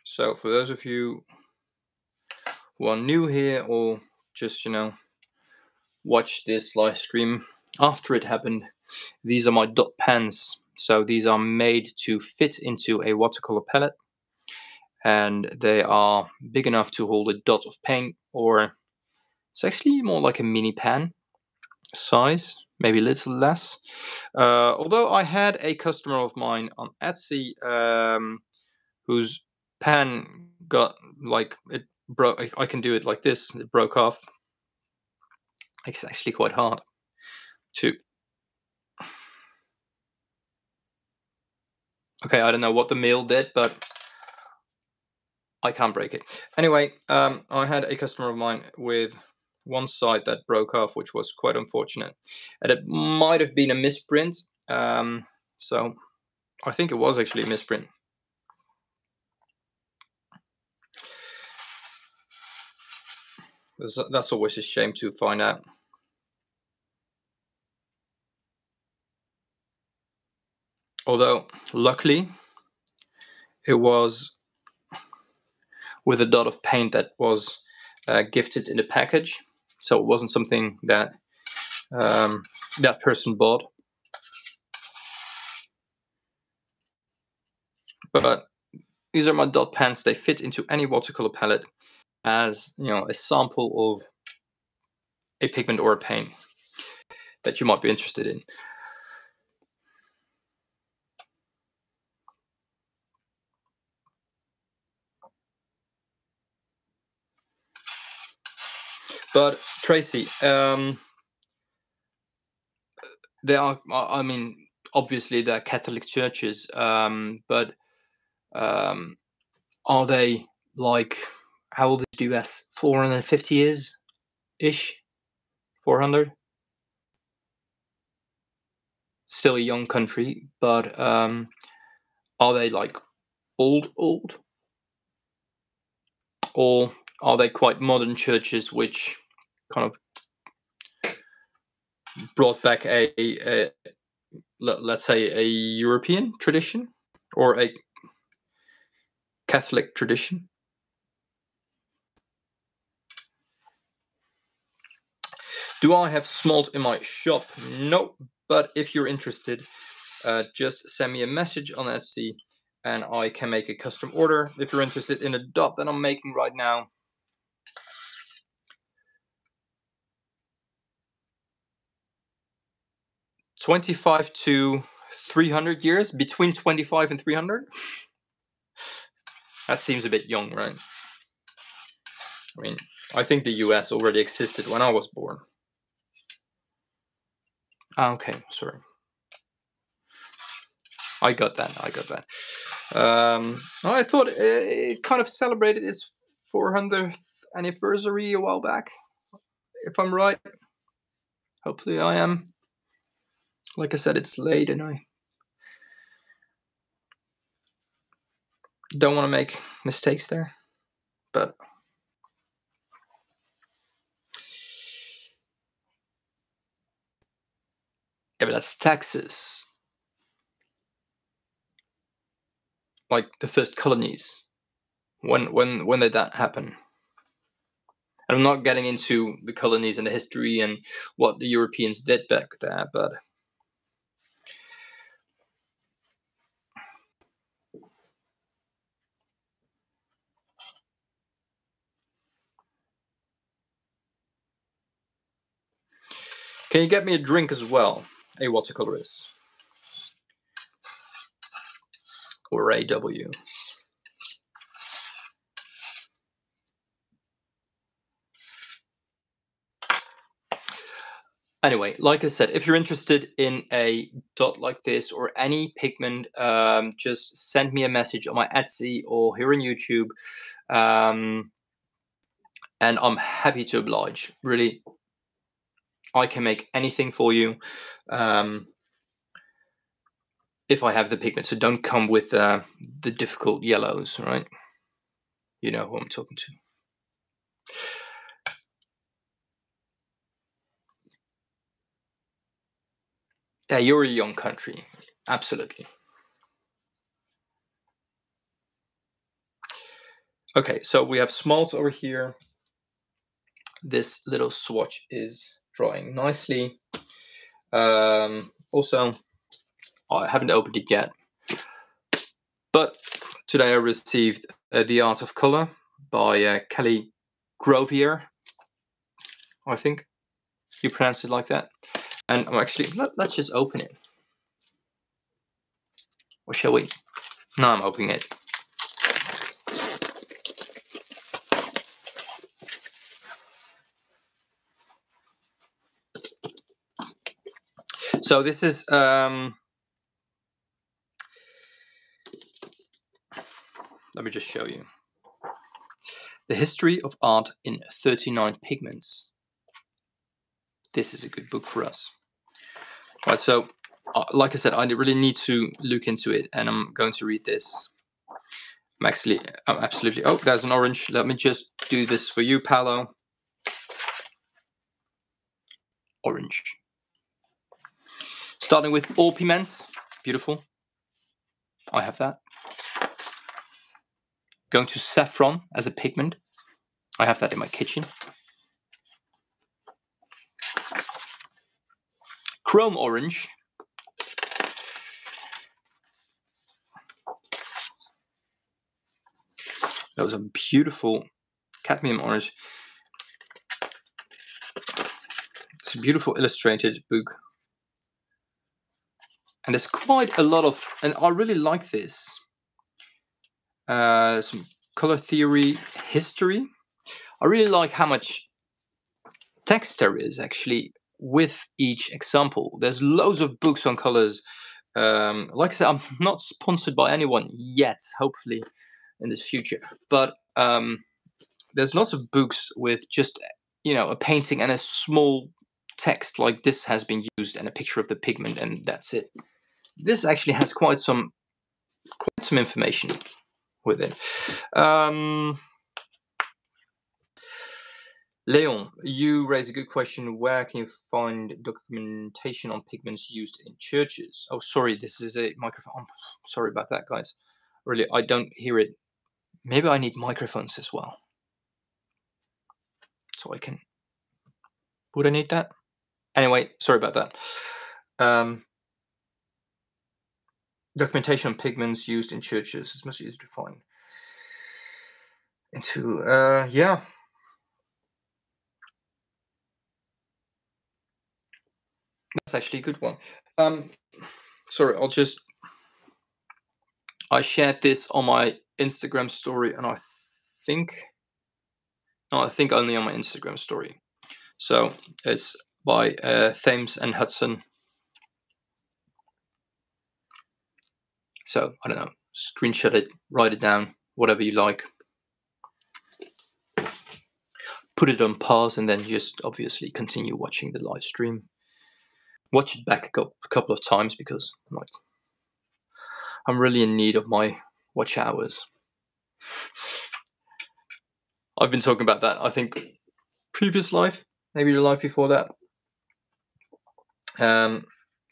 so for those of you who are new here or just, you know, watch this live stream after it happened, these are my dot pens. So these are made to fit into a watercolor palette and they are big enough to hold a dot of paint or it's actually more like a mini pan size, maybe a little less. Uh, although I had a customer of mine on Etsy um, whose pan got like it broke. I, I can do it like this. It broke off. It's actually quite hard to. Okay, I don't know what the meal did, but I can't break it. Anyway, um, I had a customer of mine with one side that broke off, which was quite unfortunate. And it might have been a misprint. Um, so I think it was actually a misprint. That's, always a shame to find out. Although, luckily, it was with a dot of paint that was uh, gifted in the package. So it wasn't something that um, that person bought. But these are my dot pens. They fit into any watercolor palette as you know a sample of a pigment or a paint that you might be interested in. But Tracy, um, there are, I mean, obviously there are Catholic churches, um, but um, are they like how old is the US? 450 years ish? 400? Still a young country, but um, are they like old, old? Or are they quite modern churches which kind of brought back a, a let's say a European tradition or a Catholic tradition. Do I have smalt in my shop? No, but if you're interested, uh, just send me a message on Etsy and I can make a custom order. If you're interested in a dot that I'm making right now, 25 to 300 years between 25 and 300 that seems a bit young right? I mean i think the us already existed when i was born. Okay sorry. I got that i got that. Um, i thought it kind of celebrated its 400th anniversary a while back if i'm right. Hopefully i am like I said, it's late and I don't want to make mistakes there. But yeah, but that's Texas. Like the first colonies. When when when did that happen? And I'm not getting into the colonies and the history and what the Europeans did back there, but Can you get me a drink as well? A watercolorist. Or AW. Anyway, like I said, if you're interested in a dot like this or any pigment, um, just send me a message on my Etsy or here on YouTube. Um, and I'm happy to oblige. Really, I can make anything for you um, if I have the pigment. So don't come with uh, the difficult yellows, right? You know who I'm talking to. Yeah, you're a young country. Absolutely. Okay, so we have smalt over here. This little swatch is drawing nicely. Um, also, I haven't opened it yet, but today I received uh, The Art of Color by uh, Kelly Grovier, I think you pronounce it like that. And I'm actually, let, us just open it. Or shall we? No, I'm opening it. So this is um, let me just show you. The History of Art in 39 Pigments. This is a good book for us. Right, so uh, like I said, I really need to look into it, and I'm going to read this. I'm actually, I'm absolutely. Oh, there's an orange. Let me just do this for you, Paolo. Orange. Starting with orpiments. Beautiful. I have that. Going to saffron as a pigment. I have that in my kitchen. Chrome orange. That was a beautiful cadmium orange. It's a beautiful illustrated book. And there's quite a lot of, and I really like this. Uh, some color theory history. I really like how much text there is actually with each example. There's loads of books on colors. Um, like I said, I'm *laughs* not sponsored by anyone yet, hopefully in this future. But um, there's lots of books with just, you know, a painting and a small text like this has been used and a picture of the pigment and that's it. This actually has quite some quite some information with it. Um, Leon, you raise a good question. Where can you find documentation on pigments used in churches? Oh, sorry, this is a microphone. Sorry about that, guys. Really, I don't hear it. Maybe I need microphones as well. So I can. Would I need that? Anyway, sorry about that. Um, documentation on pigments used in churches is much easier to find. Into, uh, yeah. That's actually a good one. Um, sorry, I'll just. I shared this on my Instagram story, and I think. No, I think only on my Instagram story. So it's by uh, Thames and Hudson. So I don't know, screenshot it, write it down, whatever you like. Put it on pause and then just obviously continue watching the live stream watch it back a couple of times because I'm like I'm really in need of my watch hours. I've been talking about that. I think previous life, maybe the life before that. Um,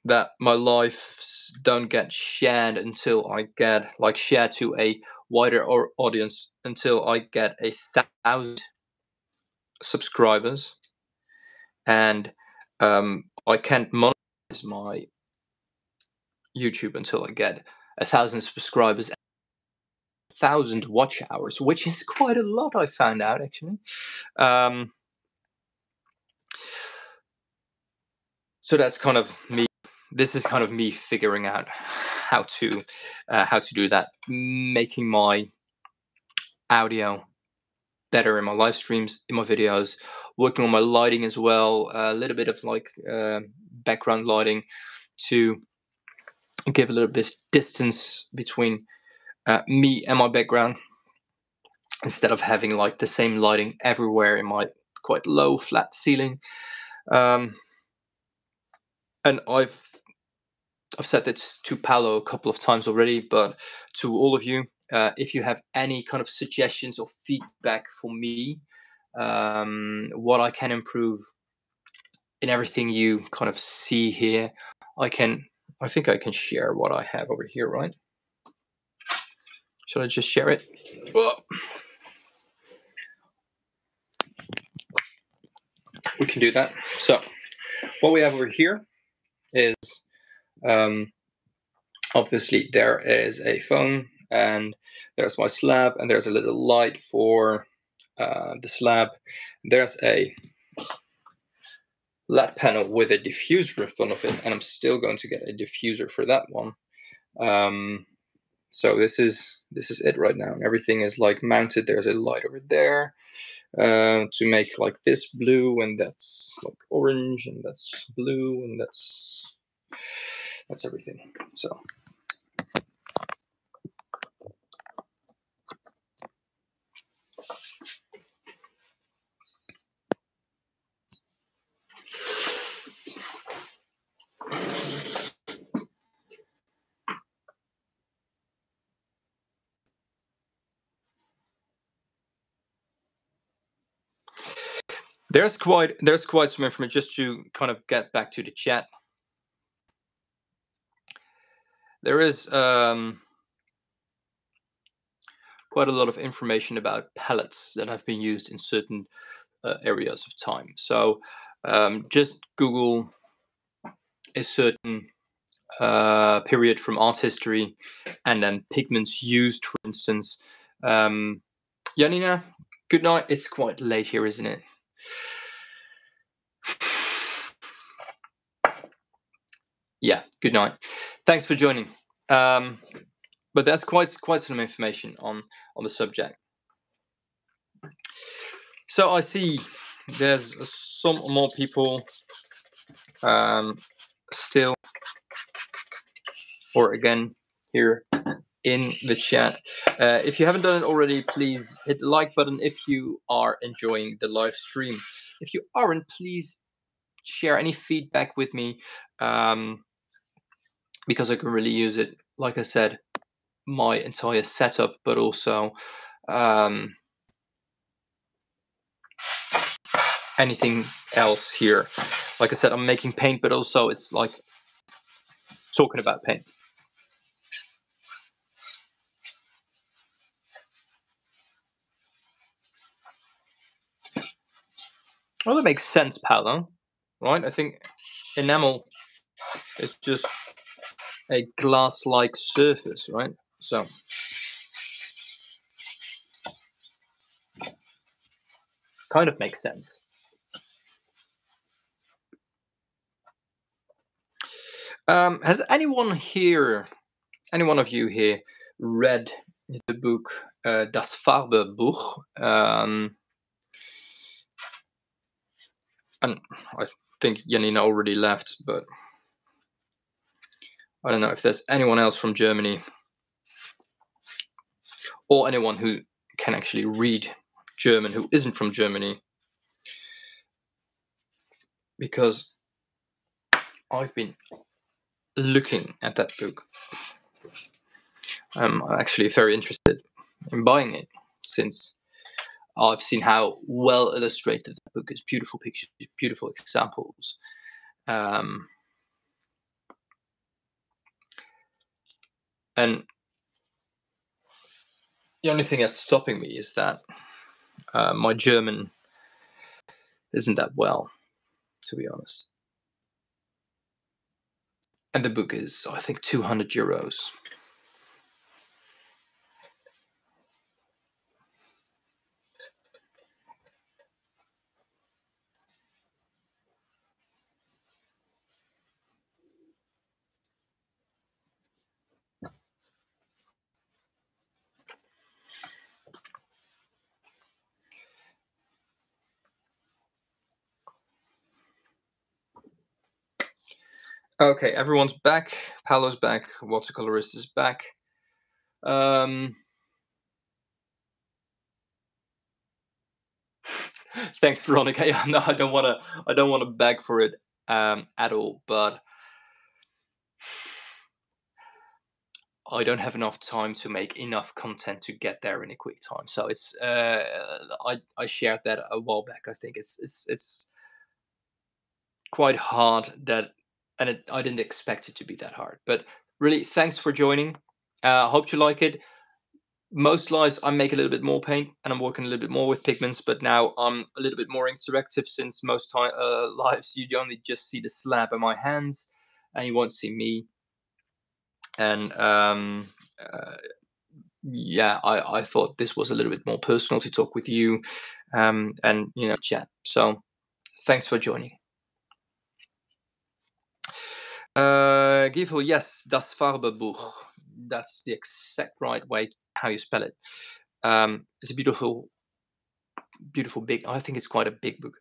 that my lives don't get shared until I get like shared to a wider or audience until I get a thousand subscribers, and um, I can't monetize my YouTube until I get a thousand subscribers, a thousand watch hours, which is quite a lot. I found out actually. Um, so that's kind of me. This is kind of me figuring out how to uh, how to do that, making my audio better in my live streams, in my videos, working on my lighting as well, a little bit of like uh, background lighting to give a little bit of distance between uh, me and my background instead of having like the same lighting everywhere in my quite low flat ceiling. Um, and I've I've said this to Paolo a couple of times already, but to all of you, uh, if you have any kind of suggestions or feedback for me um, what I can improve in everything you kind of see here. I can, I think I can share what I have over here, right? Should I just share it? Whoa. We can do that. So, what we have over here is um, obviously there is a phone and there's my slab and there's a little light for uh, the slab, there's a LED panel with a diffuser in front of it, and I'm still going to get a diffuser for that one. Um, so this is this is it right now. and Everything is like mounted. There's a light over there uh, to make like this blue, and that's like orange, and that's blue, and that's that's everything. So. There's quite there's quite some information just to kind of get back to the chat. There is um, quite a lot of information about pellets that have been used in certain uh, areas of time. So um, just Google a certain uh, period from art history and then pigments used, for instance. Um, Janina, good night. It's quite late here, isn't it? *sighs* yeah, good night. Thanks for joining. Um, but that's quite quite some information on on the subject. So I see there's some more people um, still, or again here in the chat. Uh, if you haven't done it already, please hit the like button if you are enjoying the live stream. If you aren't, please share any feedback with me um, because I can really use it. Like I said, my entire setup, but also um, anything else here. Like I said, I'm making paint, but also it's like talking about paint. Well, that makes sense, Paolo. Right? I think enamel is just a glass-like surface, right? So kind of makes sense. Um, has anyone here, any one of you here, read the book uh, Das Farbebuch? Um, and I think Janina already left, but I don't know if there's anyone else from Germany or anyone who can actually read German who isn't from Germany. Because I've been looking at that book. I'm actually very interested in buying it since I've seen how well illustrated the book is. Beautiful pictures, beautiful examples. Um, and the only thing that's stopping me is that uh, my German isn't that well, to be honest and the book is I think 200 euros. Okay, everyone's back. Paolo's back. Watercolorist is back. Um, *laughs* thanks, Veronica. *laughs* Yeah, no, I don't want to. I don't want to beg for it um, at all. But I don't have enough time to make enough content to get there in a quick time. So it's. Uh, I I shared that a while back. I think it's it's it's quite hard that and it, I didn't expect it to be that hard. But really, thanks for joining. I uh, hope you like it. Most lives I make a little bit more paint and I'm working a little bit more with pigments, but now I'm a little bit more interactive since most time uh, *laughs* lives you only just see the slab of my hands and you won't see me. And um, uh, yeah, I, I thought this was a little bit more personal to talk with you um, and you know chat. So thanks for joining. Uh, yes, das Farbebuch. That's the exact right way how you spell it. Um, it's a beautiful, beautiful big. I think it's quite a big book.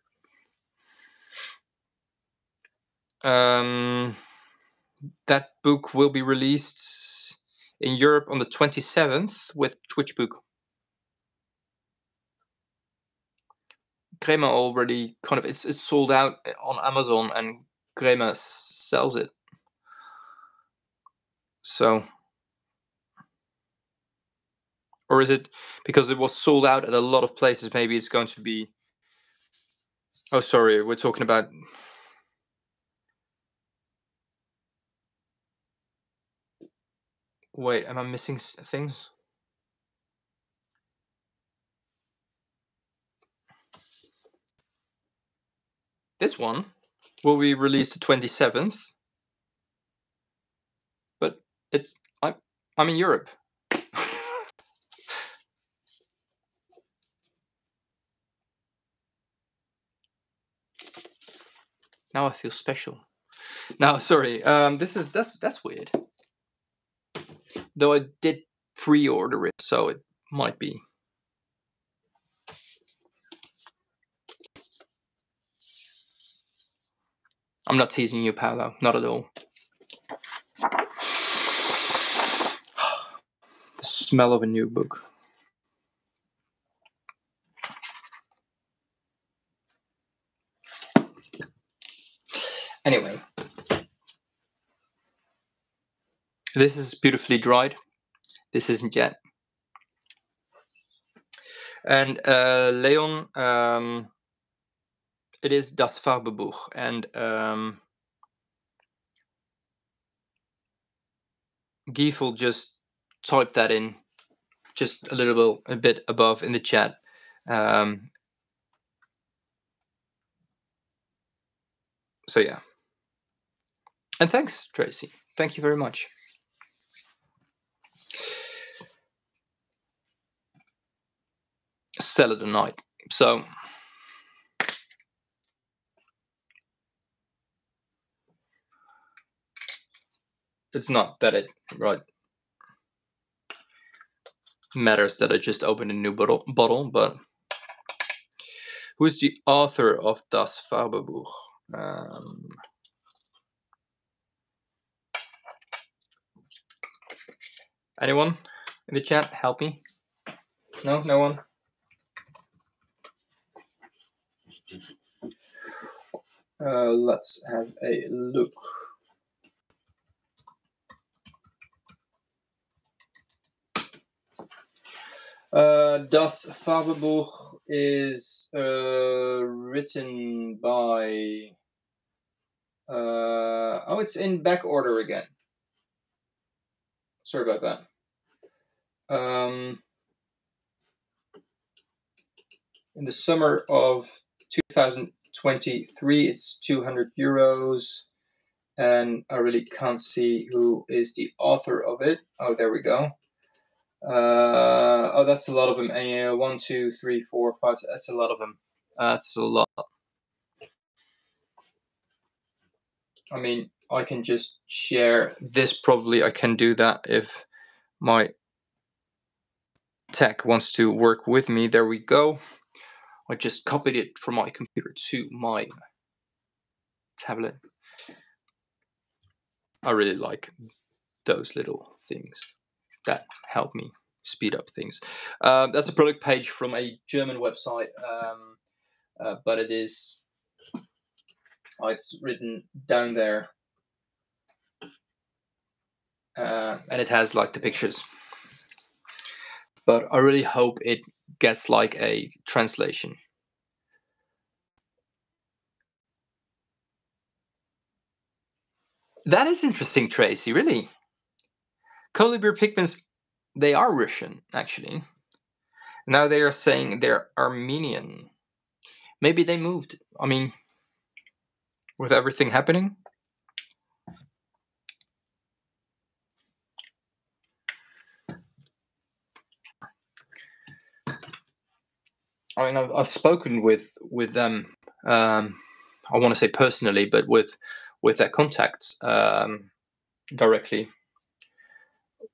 Um, that book will be released in Europe on the 27th with Twitch Book. Kremer already kind of it's it's sold out on Amazon and Kremer sells it. So, or is it because it was sold out at a lot of places? Maybe it's going to be Oh, sorry, we're talking about. Wait, am I missing things? This one will be released the 27th, but it's I'm I'm in Europe. now I feel special. Now, sorry. Um, this is that's that's weird. Though I did pre-order it, so it might be. I'm not teasing you, Paolo. Not at all. the smell of a new book. Anyway, this is beautifully dried. This isn't yet. And uh, Leon, um, it is Das Farbebuch, and um, Giefel just typed that in, just a little bit, a bit above in the chat. Um, so yeah. And thanks, Tracy. Thank you very much. Celadonite. So it's not that it right matters that I just opened a new bottle, bottle but who's the author of Das Farbebuch? Um, Anyone in the chat? Help me. No, no one. Uh, let's have a look. Uh, das Farbebuch is uh, written by. Uh, oh, it's in back order again. Sorry about that. Um, in the summer of 2023, it's 200 euros. And I really can't see who is the author of it. Oh, there we go. Uh, oh, that's a lot of them. And, uh, one, two, three, four, five. That's a lot of them. That's a lot. I mean, I can just share this. Probably I can do that if my tech wants to work with me. There we go. I just copied it from my computer to my tablet. I really like those little things that helped me speed up things. Um, that's a product page from a German website, um, uh, but it is oh, it's written down there uh, and it has like the pictures. But I really hope it gets like a translation. That is interesting, Tracy. Really, Colibri pigments, they are Russian actually. Now they are saying they're Armenian. Maybe they moved. I mean, with everything happening. I mean, I've, I've spoken with with them. Um, I want to say personally, but with with their contacts um, directly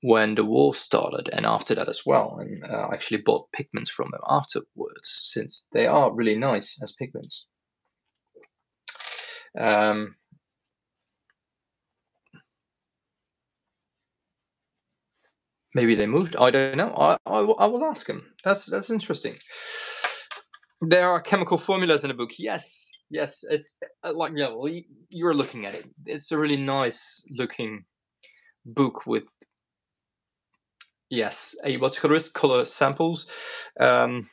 when the war started, and after that as well. And uh, I actually bought pigments from them afterwards, since they are really nice as pigments. Um, maybe they moved. I don't know. I, I, I will ask them. That's that's interesting. There are chemical formulas in the book. Yes, yes. It's uh, like yeah. Well, you, are looking at it. It's a really nice looking book with yes, a what's called color samples. Um,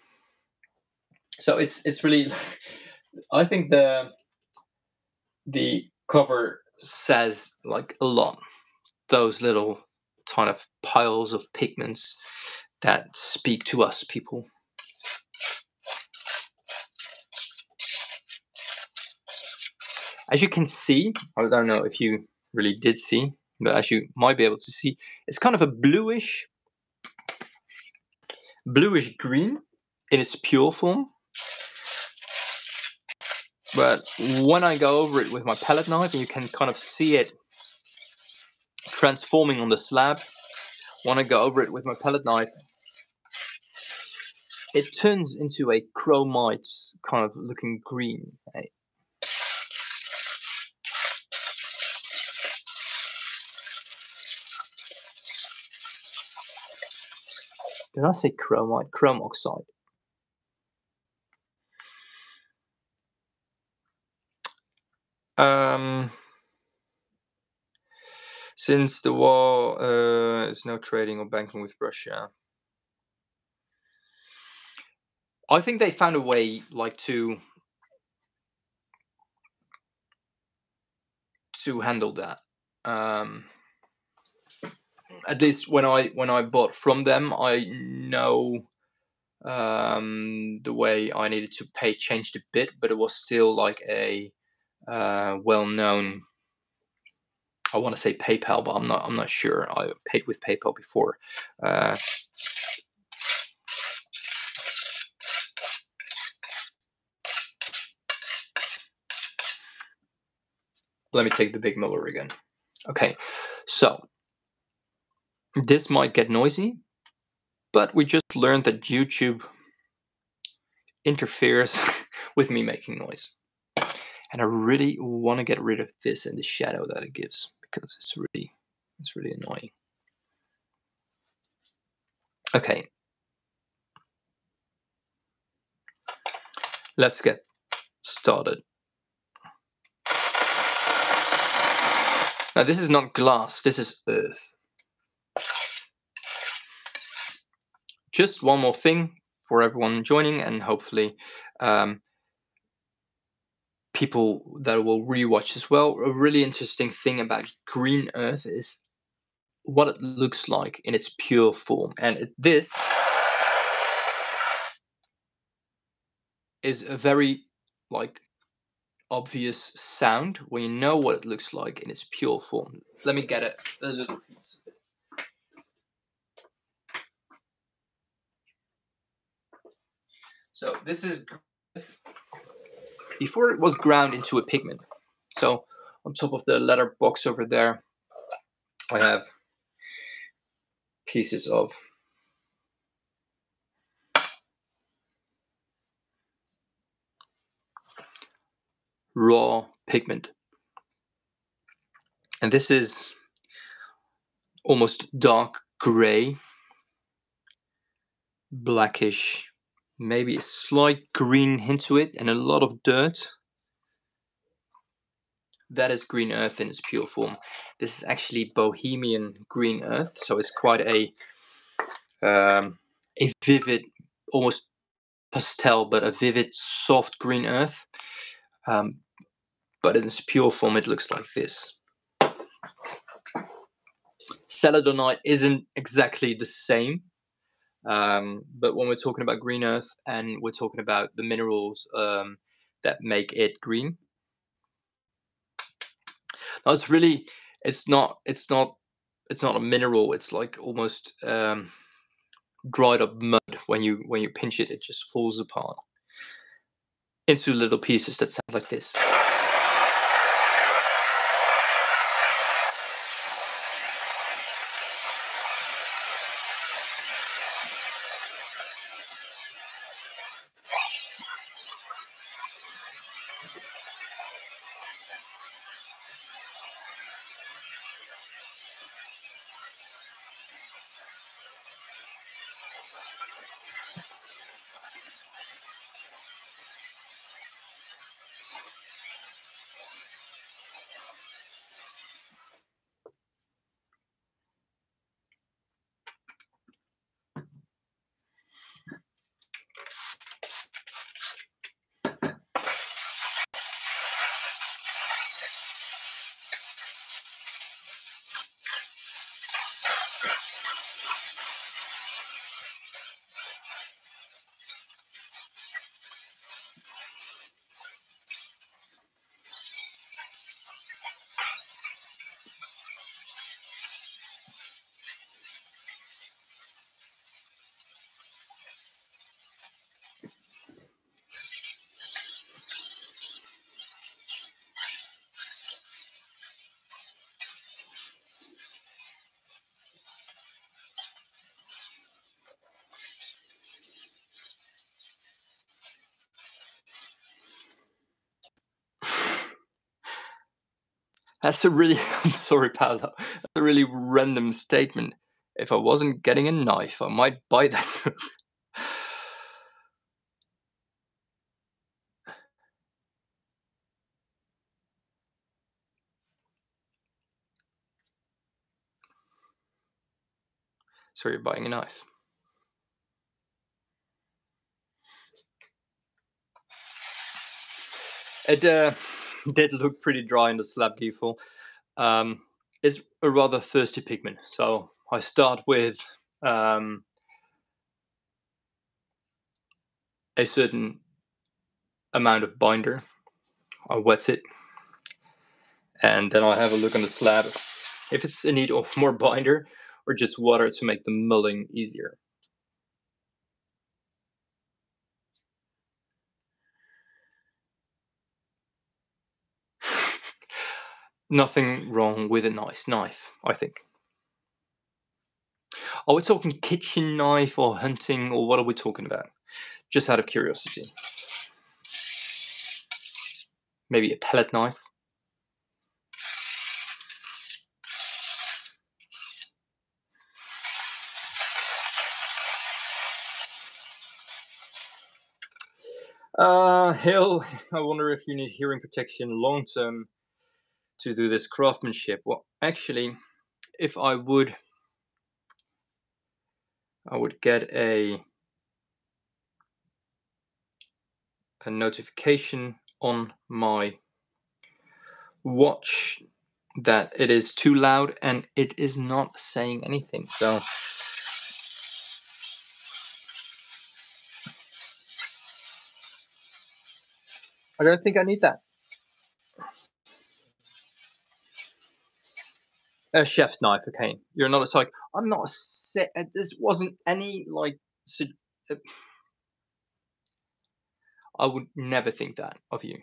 so it's it's really I think the the cover says like a lot. Those little kind of piles of pigments that speak to us people. As you can see, I don't know if you really did see, but as you might be able to see, it's kind of a bluish, bluish green in its pure form. But when I go over it with my palette knife, you can kind of see it transforming on the slab. When I go over it with my palette knife, it turns into a chromite kind of looking green. Did I say chromite? Chrome oxide. Um, since the war uh, is no trading or banking with Russia, I think they found a way, like to to handle that. Um, at least when I when I bought from them, I know um, the way I needed to pay changed a bit, but it was still like a uh, well-known. I want to say PayPal, but I'm not. I'm not sure. I paid with PayPal before. Uh, let me take the big Muller again. Okay, so this might get noisy, but we just learned that YouTube interferes *laughs* with me making noise. And I really want to get rid of this and the shadow that it gives because it's really it's really annoying. Okay. Let's get started. Now this is not glass, this is earth. Just one more thing for everyone joining, and hopefully um, people that will rewatch as well. A really interesting thing about Green Earth is what it looks like in its pure form, and this is a very like obvious sound when you know what it looks like in its pure form. Let me get a little piece of it. So this is before it was ground into a pigment. So on top of the letter box over there, I have pieces of raw pigment. And this is almost dark gray, blackish maybe a slight green hint to it, and a lot of dirt. That is green earth in its pure form. This is actually Bohemian green earth, so it's quite a um, a vivid, almost pastel, but a vivid, soft green earth. Um, but in its pure form, it looks like this. Celadonite isn't exactly the same. Um, but when we're talking about green earth and we're talking about the minerals um, that make it green, now it's really it's not it's not it's not a mineral. It's like almost um, dried up mud. When you when you pinch it, it just falls apart into little pieces that sound like this. That's a really, *laughs* I'm sorry, Paolo. That's a really random statement. If I wasn't getting a knife, I might buy that. *laughs* so you're buying a knife. It uh, *laughs* did look pretty dry in the slab default. Um, it's a rather thirsty pigment, so I start with um, a certain amount of binder. I wet it, and then I have a look on the slab if it's in need of more binder or just water to make the mulling easier. Nothing wrong with a nice knife, I think. Are we talking kitchen knife or hunting or what are we talking about? Just out of curiosity. Maybe a palette knife? Uh, Hill, *laughs* I wonder if you need hearing protection long term to do this craftsmanship. Well, actually, if I would, I would get a a notification on my watch that it is too loud and it is not saying anything. So I don't think I need that. A chef's knife, okay. You're not a psych. I'm not a. Uh, this wasn't any like. Uh, I would never think that of you.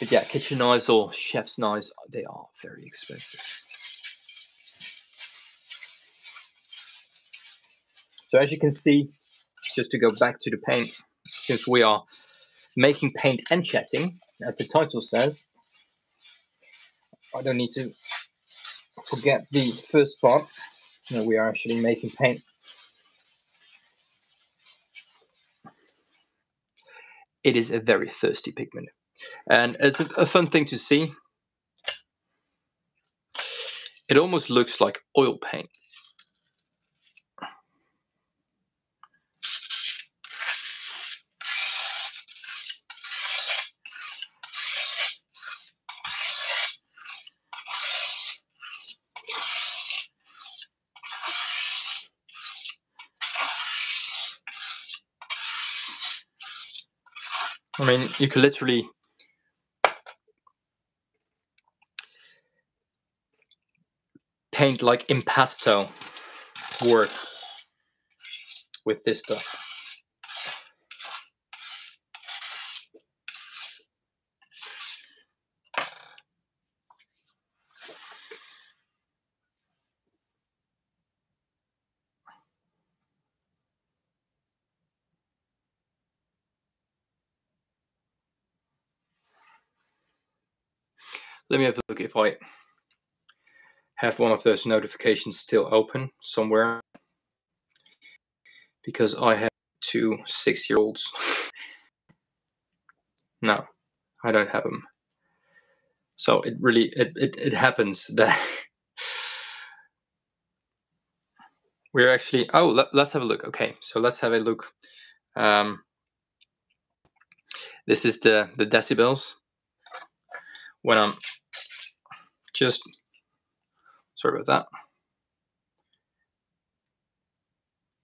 But yeah, kitchen knives or chef's knives, they are very expensive. So as you can see, just to go back to the paint, since we are making paint and chatting, as the title says, I don't need to forget the first part. No, we are actually making paint. It is a very thirsty pigment. And it's a, a fun thing to see. It almost looks like oil paint. Mean, you could literally paint like impasto work with this stuff. Let me have a look if I have one of those notifications still open somewhere because I have two six year olds. *laughs* no, I don't have them. So it really it, it, it happens that *laughs* we're actually oh let, us have a look okay so let's have a look um, this is the the decibels when I'm just sorry about that.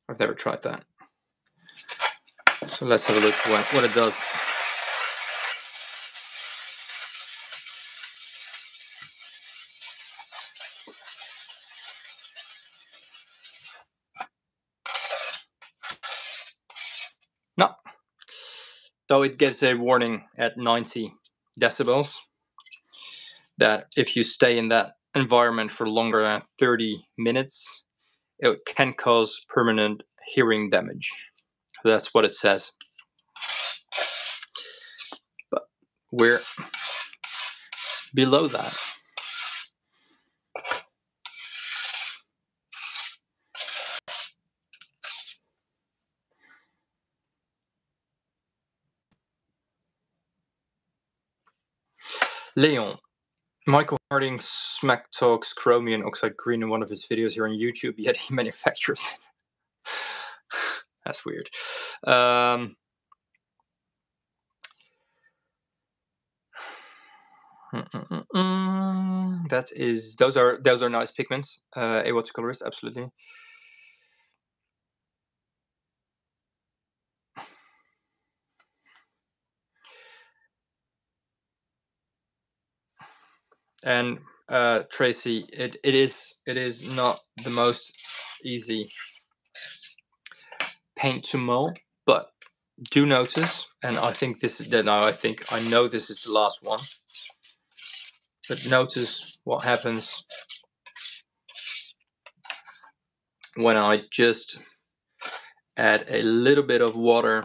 I've never tried that. So let's have a look what, what it does. No. So it gives a warning at 90 decibels that if you stay in that environment for longer than 30 minutes, it can cause permanent hearing damage. That's what it says. But we're below that. Leon, Michael Harding smack talks chromium oxide green in one of his videos here on YouTube, yet he *laughs* manufactures it. *laughs* That's weird. Um, *sighs* that is those are those are nice pigments. Uh, a watercolorist, absolutely. And uh, Tracy, it, it is it is not the most easy paint to mull, but do notice, and I think this is now I think I know this is the last one, but notice what happens when I just add a little bit of water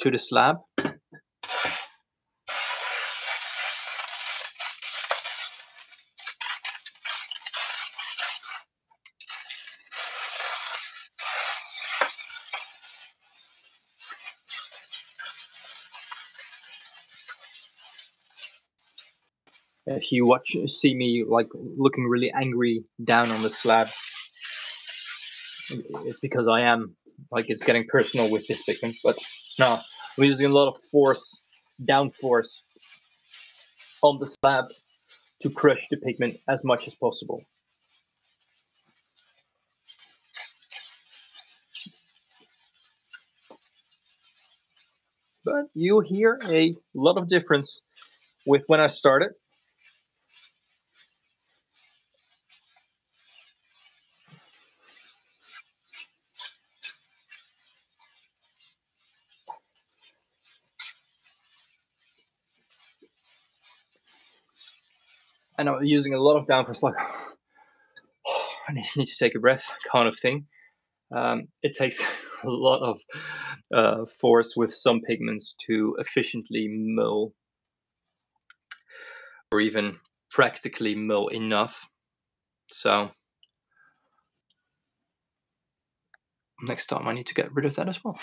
to the slab. If you watch, see me like looking really angry down on the slab, it's because I am like it's getting personal with this pigment. But no, I'm using a lot of force, down force on the slab to crush the pigment as much as possible. But you hear a lot of difference with when I started and I'm using a lot of downforce, like *sighs* I need to take a breath, kind of thing. Um, it takes *laughs* a lot of uh, force with some pigments to efficiently mull, or even practically mull enough. So next time I need to get rid of that as well.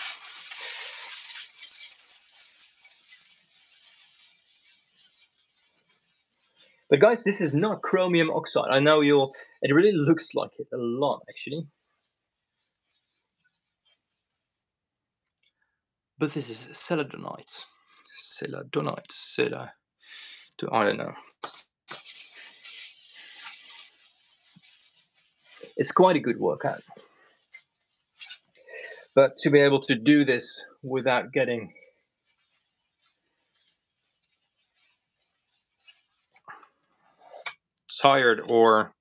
But guys, this is not chromium oxide. I know you'll, it really looks like it a lot actually. But this is celadonite. Celadonite, celadonite. I don't know. It's quite a good workout. But to be able to do this without getting tired or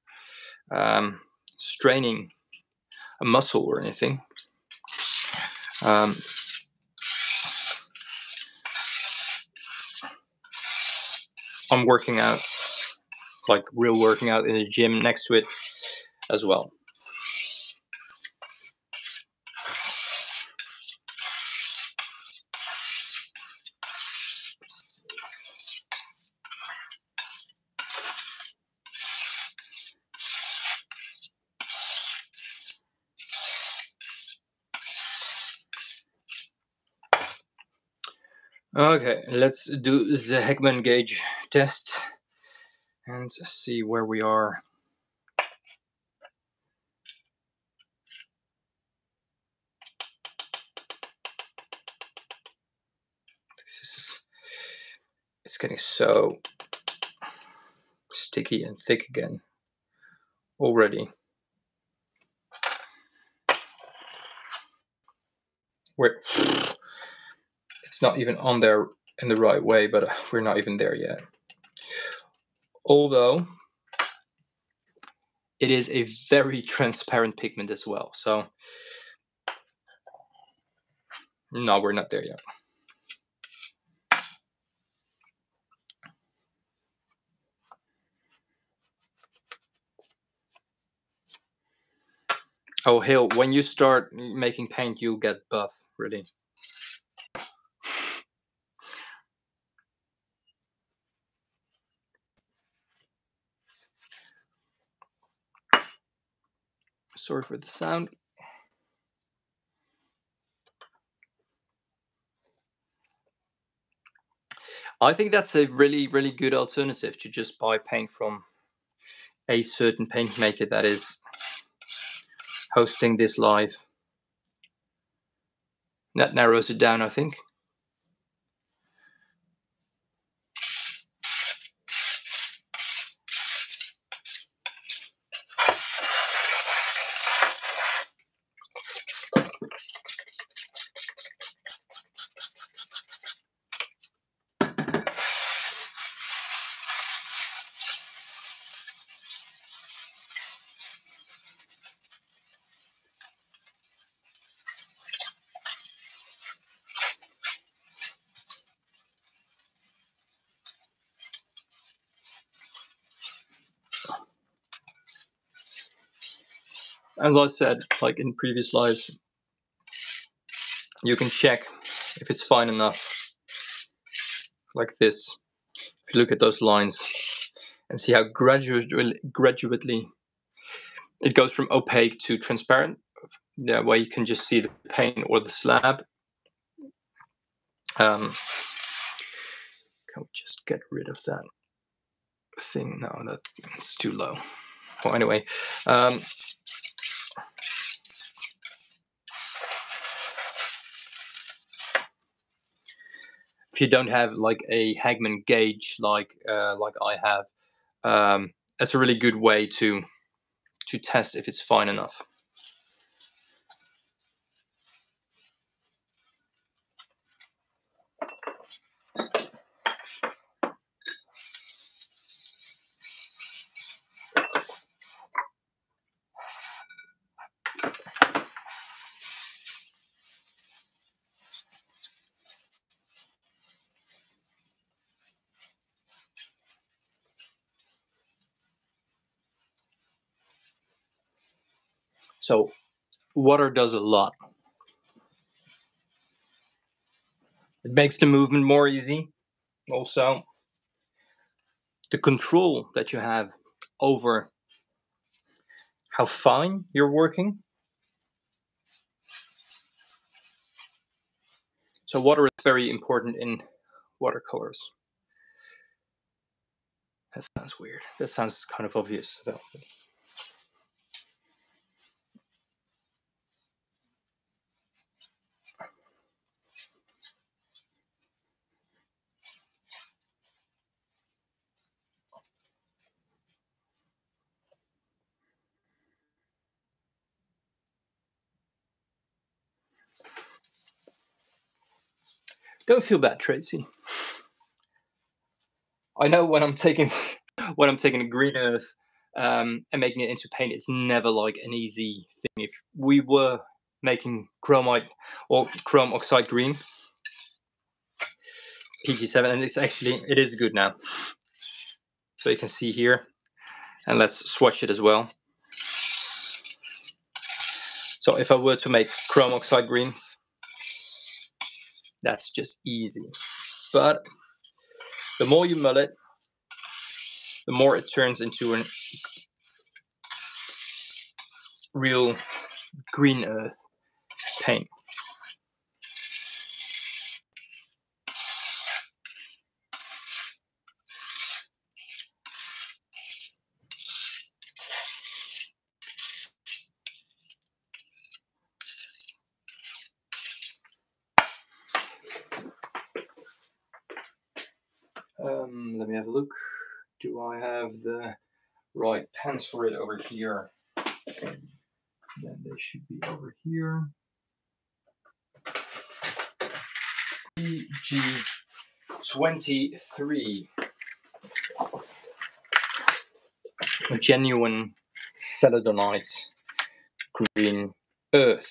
um, straining a muscle or anything. Um, I'm working out, like real working out in the gym next to it as well. Okay, let's do the Hegman gauge test and see where we are. Is, it's getting so sticky and thick again already. Where it's not even on there in the right way, but uh, we're not even there yet. Although it is a very transparent pigment as well. So no, we're not there yet. Oh, Hill, when you start making paint, you'll get buff, really. Sorry for the sound. I think that's a really, really good alternative to just buy paint from a certain paint maker that is hosting this live. That narrows it down, I think. As I said, like in previous lives, you can check if it's fine enough, like this. If you look at those lines and see how gradually, gradually it goes from opaque to transparent, yeah, where you can just see the paint or the slab. Um, can we just get rid of that thing? No, that's too low. Well, anyway, um, if you don't have like a Hegman gauge like uh, like I have, um, that's a really good way to to test if it's fine enough. So water does a lot. It makes the movement more easy. Also, the control that you have over how fine you're working. So water is very important in watercolors. That sounds weird. That sounds kind of obvious though. Don't feel bad, Tracy. I know when I'm taking *laughs* when I'm taking a green earth um, and making it into paint, it's never like an easy thing. If we were making chromite or chrome oxide green, PG7, and it's actually it is good now. So you can see here, and let's swatch it as well. So if I were to make chrome oxide green, that's just easy. But the more you mull it, the more it turns into a real green earth paint. Um, let me have a look. Do I have the pens for it over here? And Then they should be over here. PG23. A genuine celadonite green earth.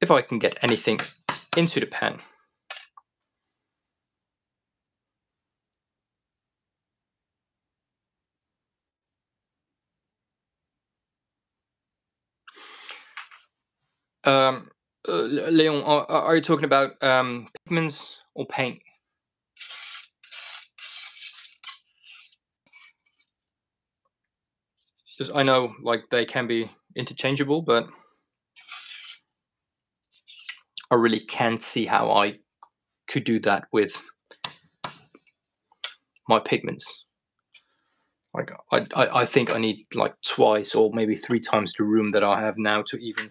if I can get anything into the pen. Um, uh, Leon, are, are, you talking about um, pigments or paint? Just I know like they can be interchangeable, but I really can't see how I could do that with my pigments. Like I, I, I think I need like twice or maybe three times the room that I have now to even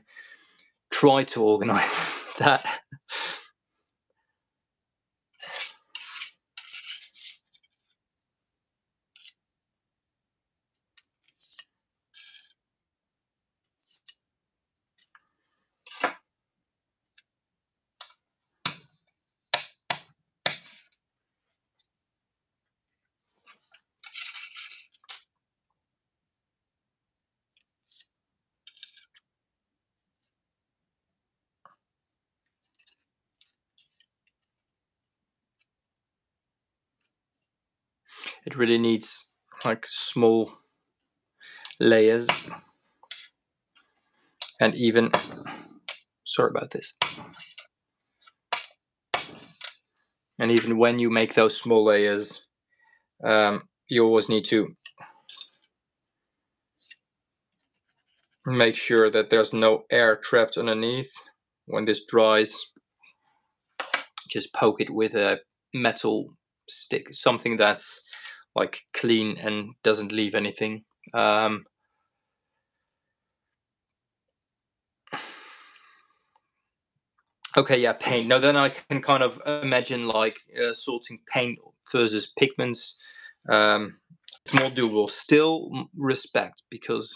try to organize *laughs* that. it really needs like small layers. And even sorry about this. And even when you make those small layers um, you always need to make sure that there's no air trapped underneath. When this dries just poke it with a metal stick something that's like clean and doesn't leave anything. Um, okay, yeah, paint. Now then I can kind of imagine like uh, sorting paint versus pigments. Um, it's more doable. Still respect because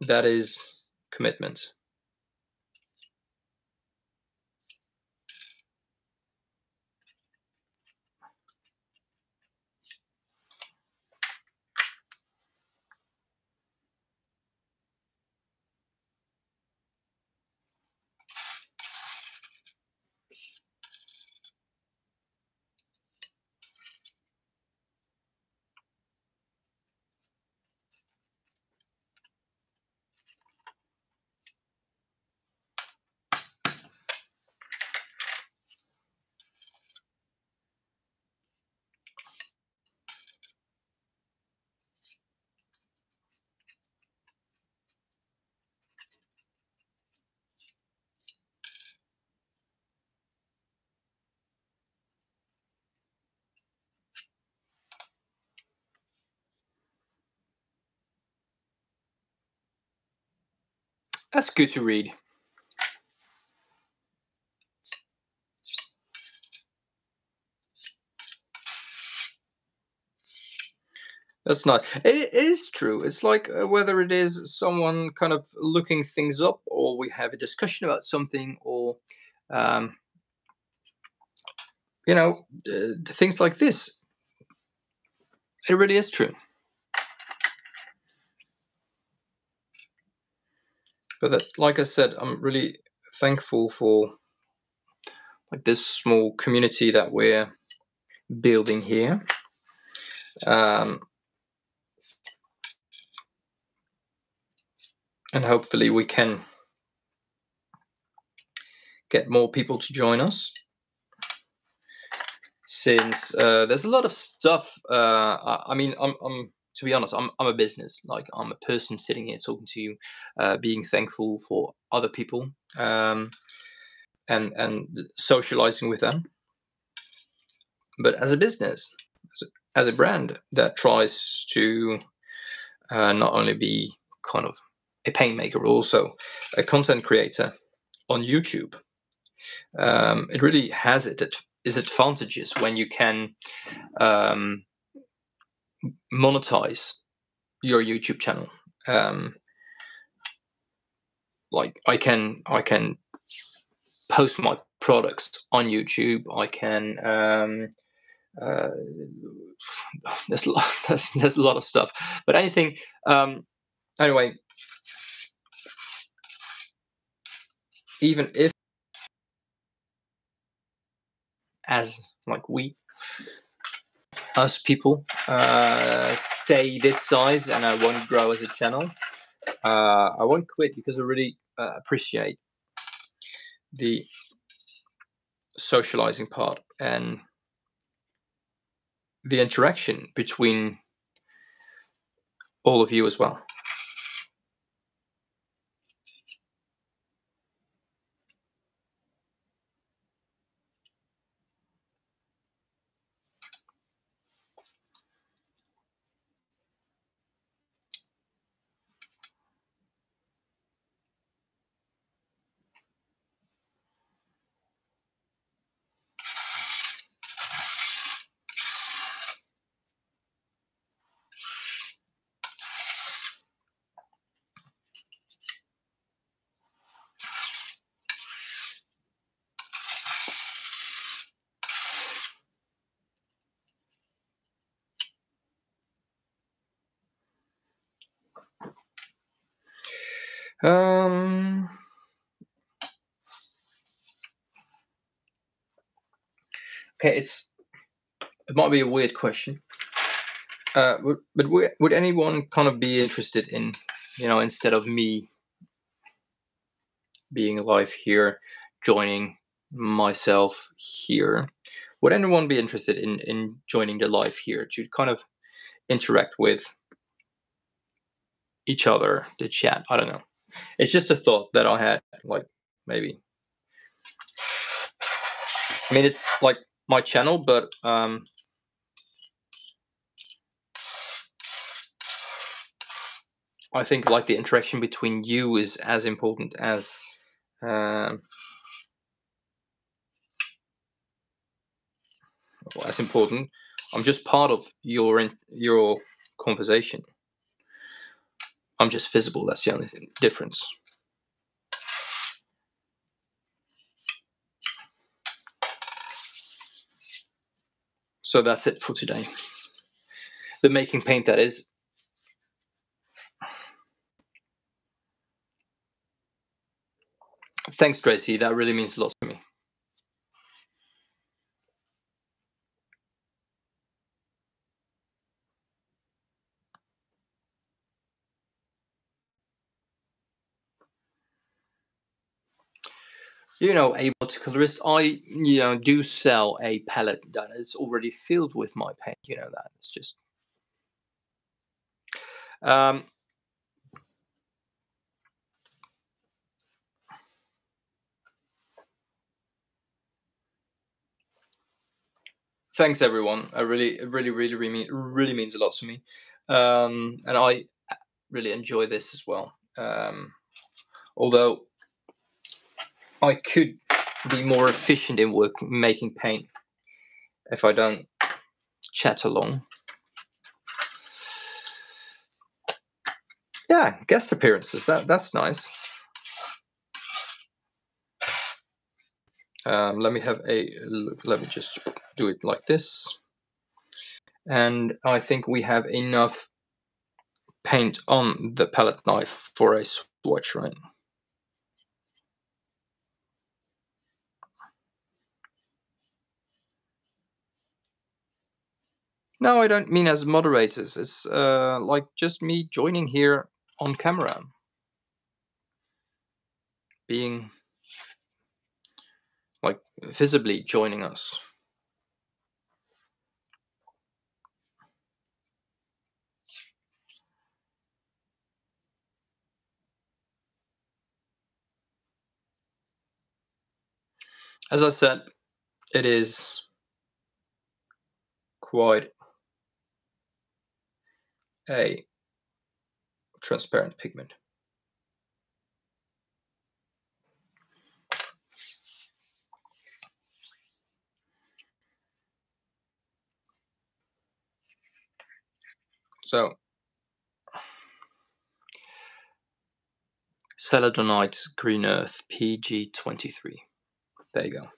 that is commitment. That's good to read. That's not. It is true. It's like uh, whether it is someone kind of looking things up, or we have a discussion about something, or um, you know, uh, things like this. It really is true. But that, like I said, I'm really thankful for like this small community that we're building here. Um, and hopefully we can get more people to join us since uh, there's a lot of stuff uh, I, I mean I'm, I'm to be honest, I'm I'm a business. Like I'm a person sitting here talking to you, uh, being thankful for other people, um, and and socializing with them. But as a business, as a, as a brand that tries to uh, not only be kind of a paint maker, but also a content creator on YouTube, um, it really has it, it is advantages when you can um, monetize your YouTube channel. Um, like I can I can post my products on YouTube. I can um, uh, *laughs* there's a lot, *laughs* there's, there's a lot of stuff, but anything um, anyway. Even if as like we us people uh, stay this size and I won't grow as a channel, uh, I won't quit because I really uh, appreciate the socializing part and the interaction between all of you as well. Um, okay, it's it might be a weird question, uh, but would, would anyone kind of be interested in, you know, instead of me being live here, joining myself here, would anyone be interested in in joining the live here to kind of interact with each other, the chat? I don't know it's just a thought that I had, like maybe. I mean, it's like my channel, but um, I think like the interaction between you is as important as um, well, as important. I'm just part of your in, your conversation. I'm just visible. That's the only thing, difference. So that's it for today. The making paint, that is. Thanks, Tracy. That really means a lot to me. you know, a watercolorist, I you know do sell a palette that is already filled with my paint. You know that it's just. Um, thanks everyone. I really, really, really, really, really means a lot to me, um, and I really enjoy this as well. Um, although I could be more efficient in work making paint if I don't chat along. Yeah, guest appearances. That that's nice. Um, let me have a. Let me just do it like this. And I think we have enough paint on the palette knife for a swatch, right? No, I don't mean as moderators. It's uh, like just me joining here on camera. Being like visibly joining us. As I said, it is quite a transparent pigment. So, Celadonite Green Earth PG23. There you go.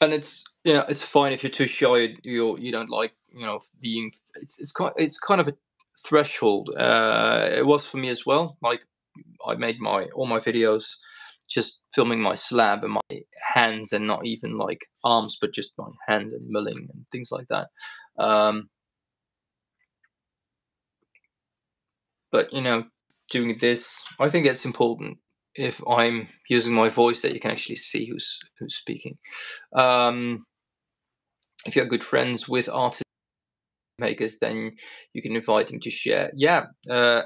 and it's you know it's fine if you're too shy you you don't like you know being it's it's kind it's kind of a threshold uh it was for me as well like i made my all my videos just filming my slab and my hands and not even like arms, but just my hands and milling and things like that. Um, but you know, doing this, I think it's important if I'm using my voice that you can actually see who's who's speaking. Um, if you're good friends with artists makers, then you can invite them to share. Yeah, uh,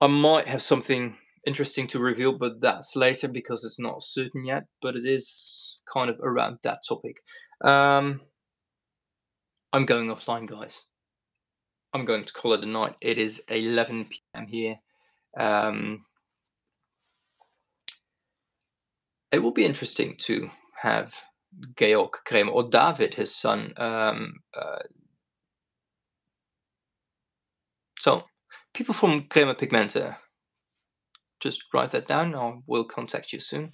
I might have something interesting to reveal, but that's later because it's not certain yet. But it is kind of around that topic. Um, I'm going offline, guys. I'm going to call it a night. It is 11 p.m. here. Um, it will be interesting to have Georg Kremer or David, his son. Um, uh, so, people from Kremer Pigmente, just write that down. I will contact you soon.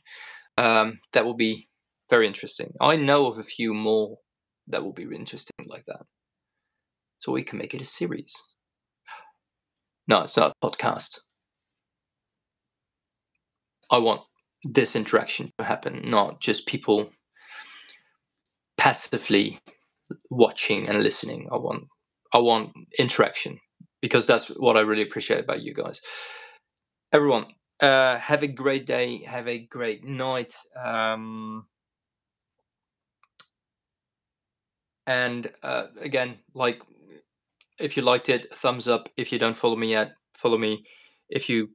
Um, that will be very interesting. I know of a few more that will be interesting like that. So we can make it a series. No, it's not a podcast. I want this interaction to happen, not just people passively watching and listening. I want I want interaction because that's what I really appreciate about you guys. Everyone, uh, have a great day. Have a great night. Um, and uh, again, like if you liked it, thumbs up. If you don't follow me yet, follow me. If you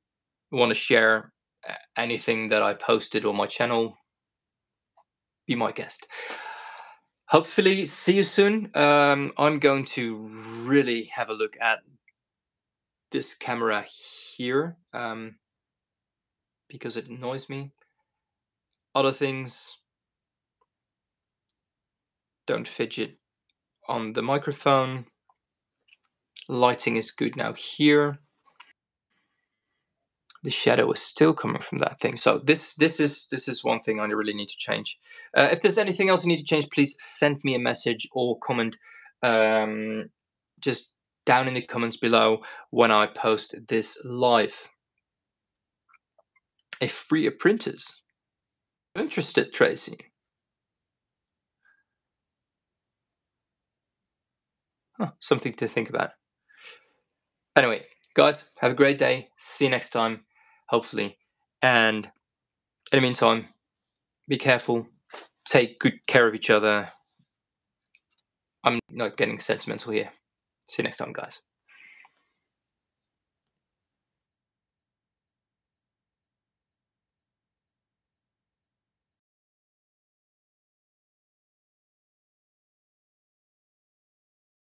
want to share anything that I posted on my channel, be my guest. Hopefully, see you soon. Um, I'm going to really have a look at this camera here um, because it annoys me. Other things, don't fidget on the microphone. Lighting is good now here the shadow is still coming from that thing. So this this is this is one thing I really need to change. Uh, if there's anything else you need to change, please send me a message or comment um, just down in the comments below when I post this live. A free printers. Interested, Tracy? Huh, something to think about. Anyway, guys, have a great day. See you next time hopefully. And in the meantime, be careful, take good care of each other. I'm not getting sentimental here. See you next time, guys.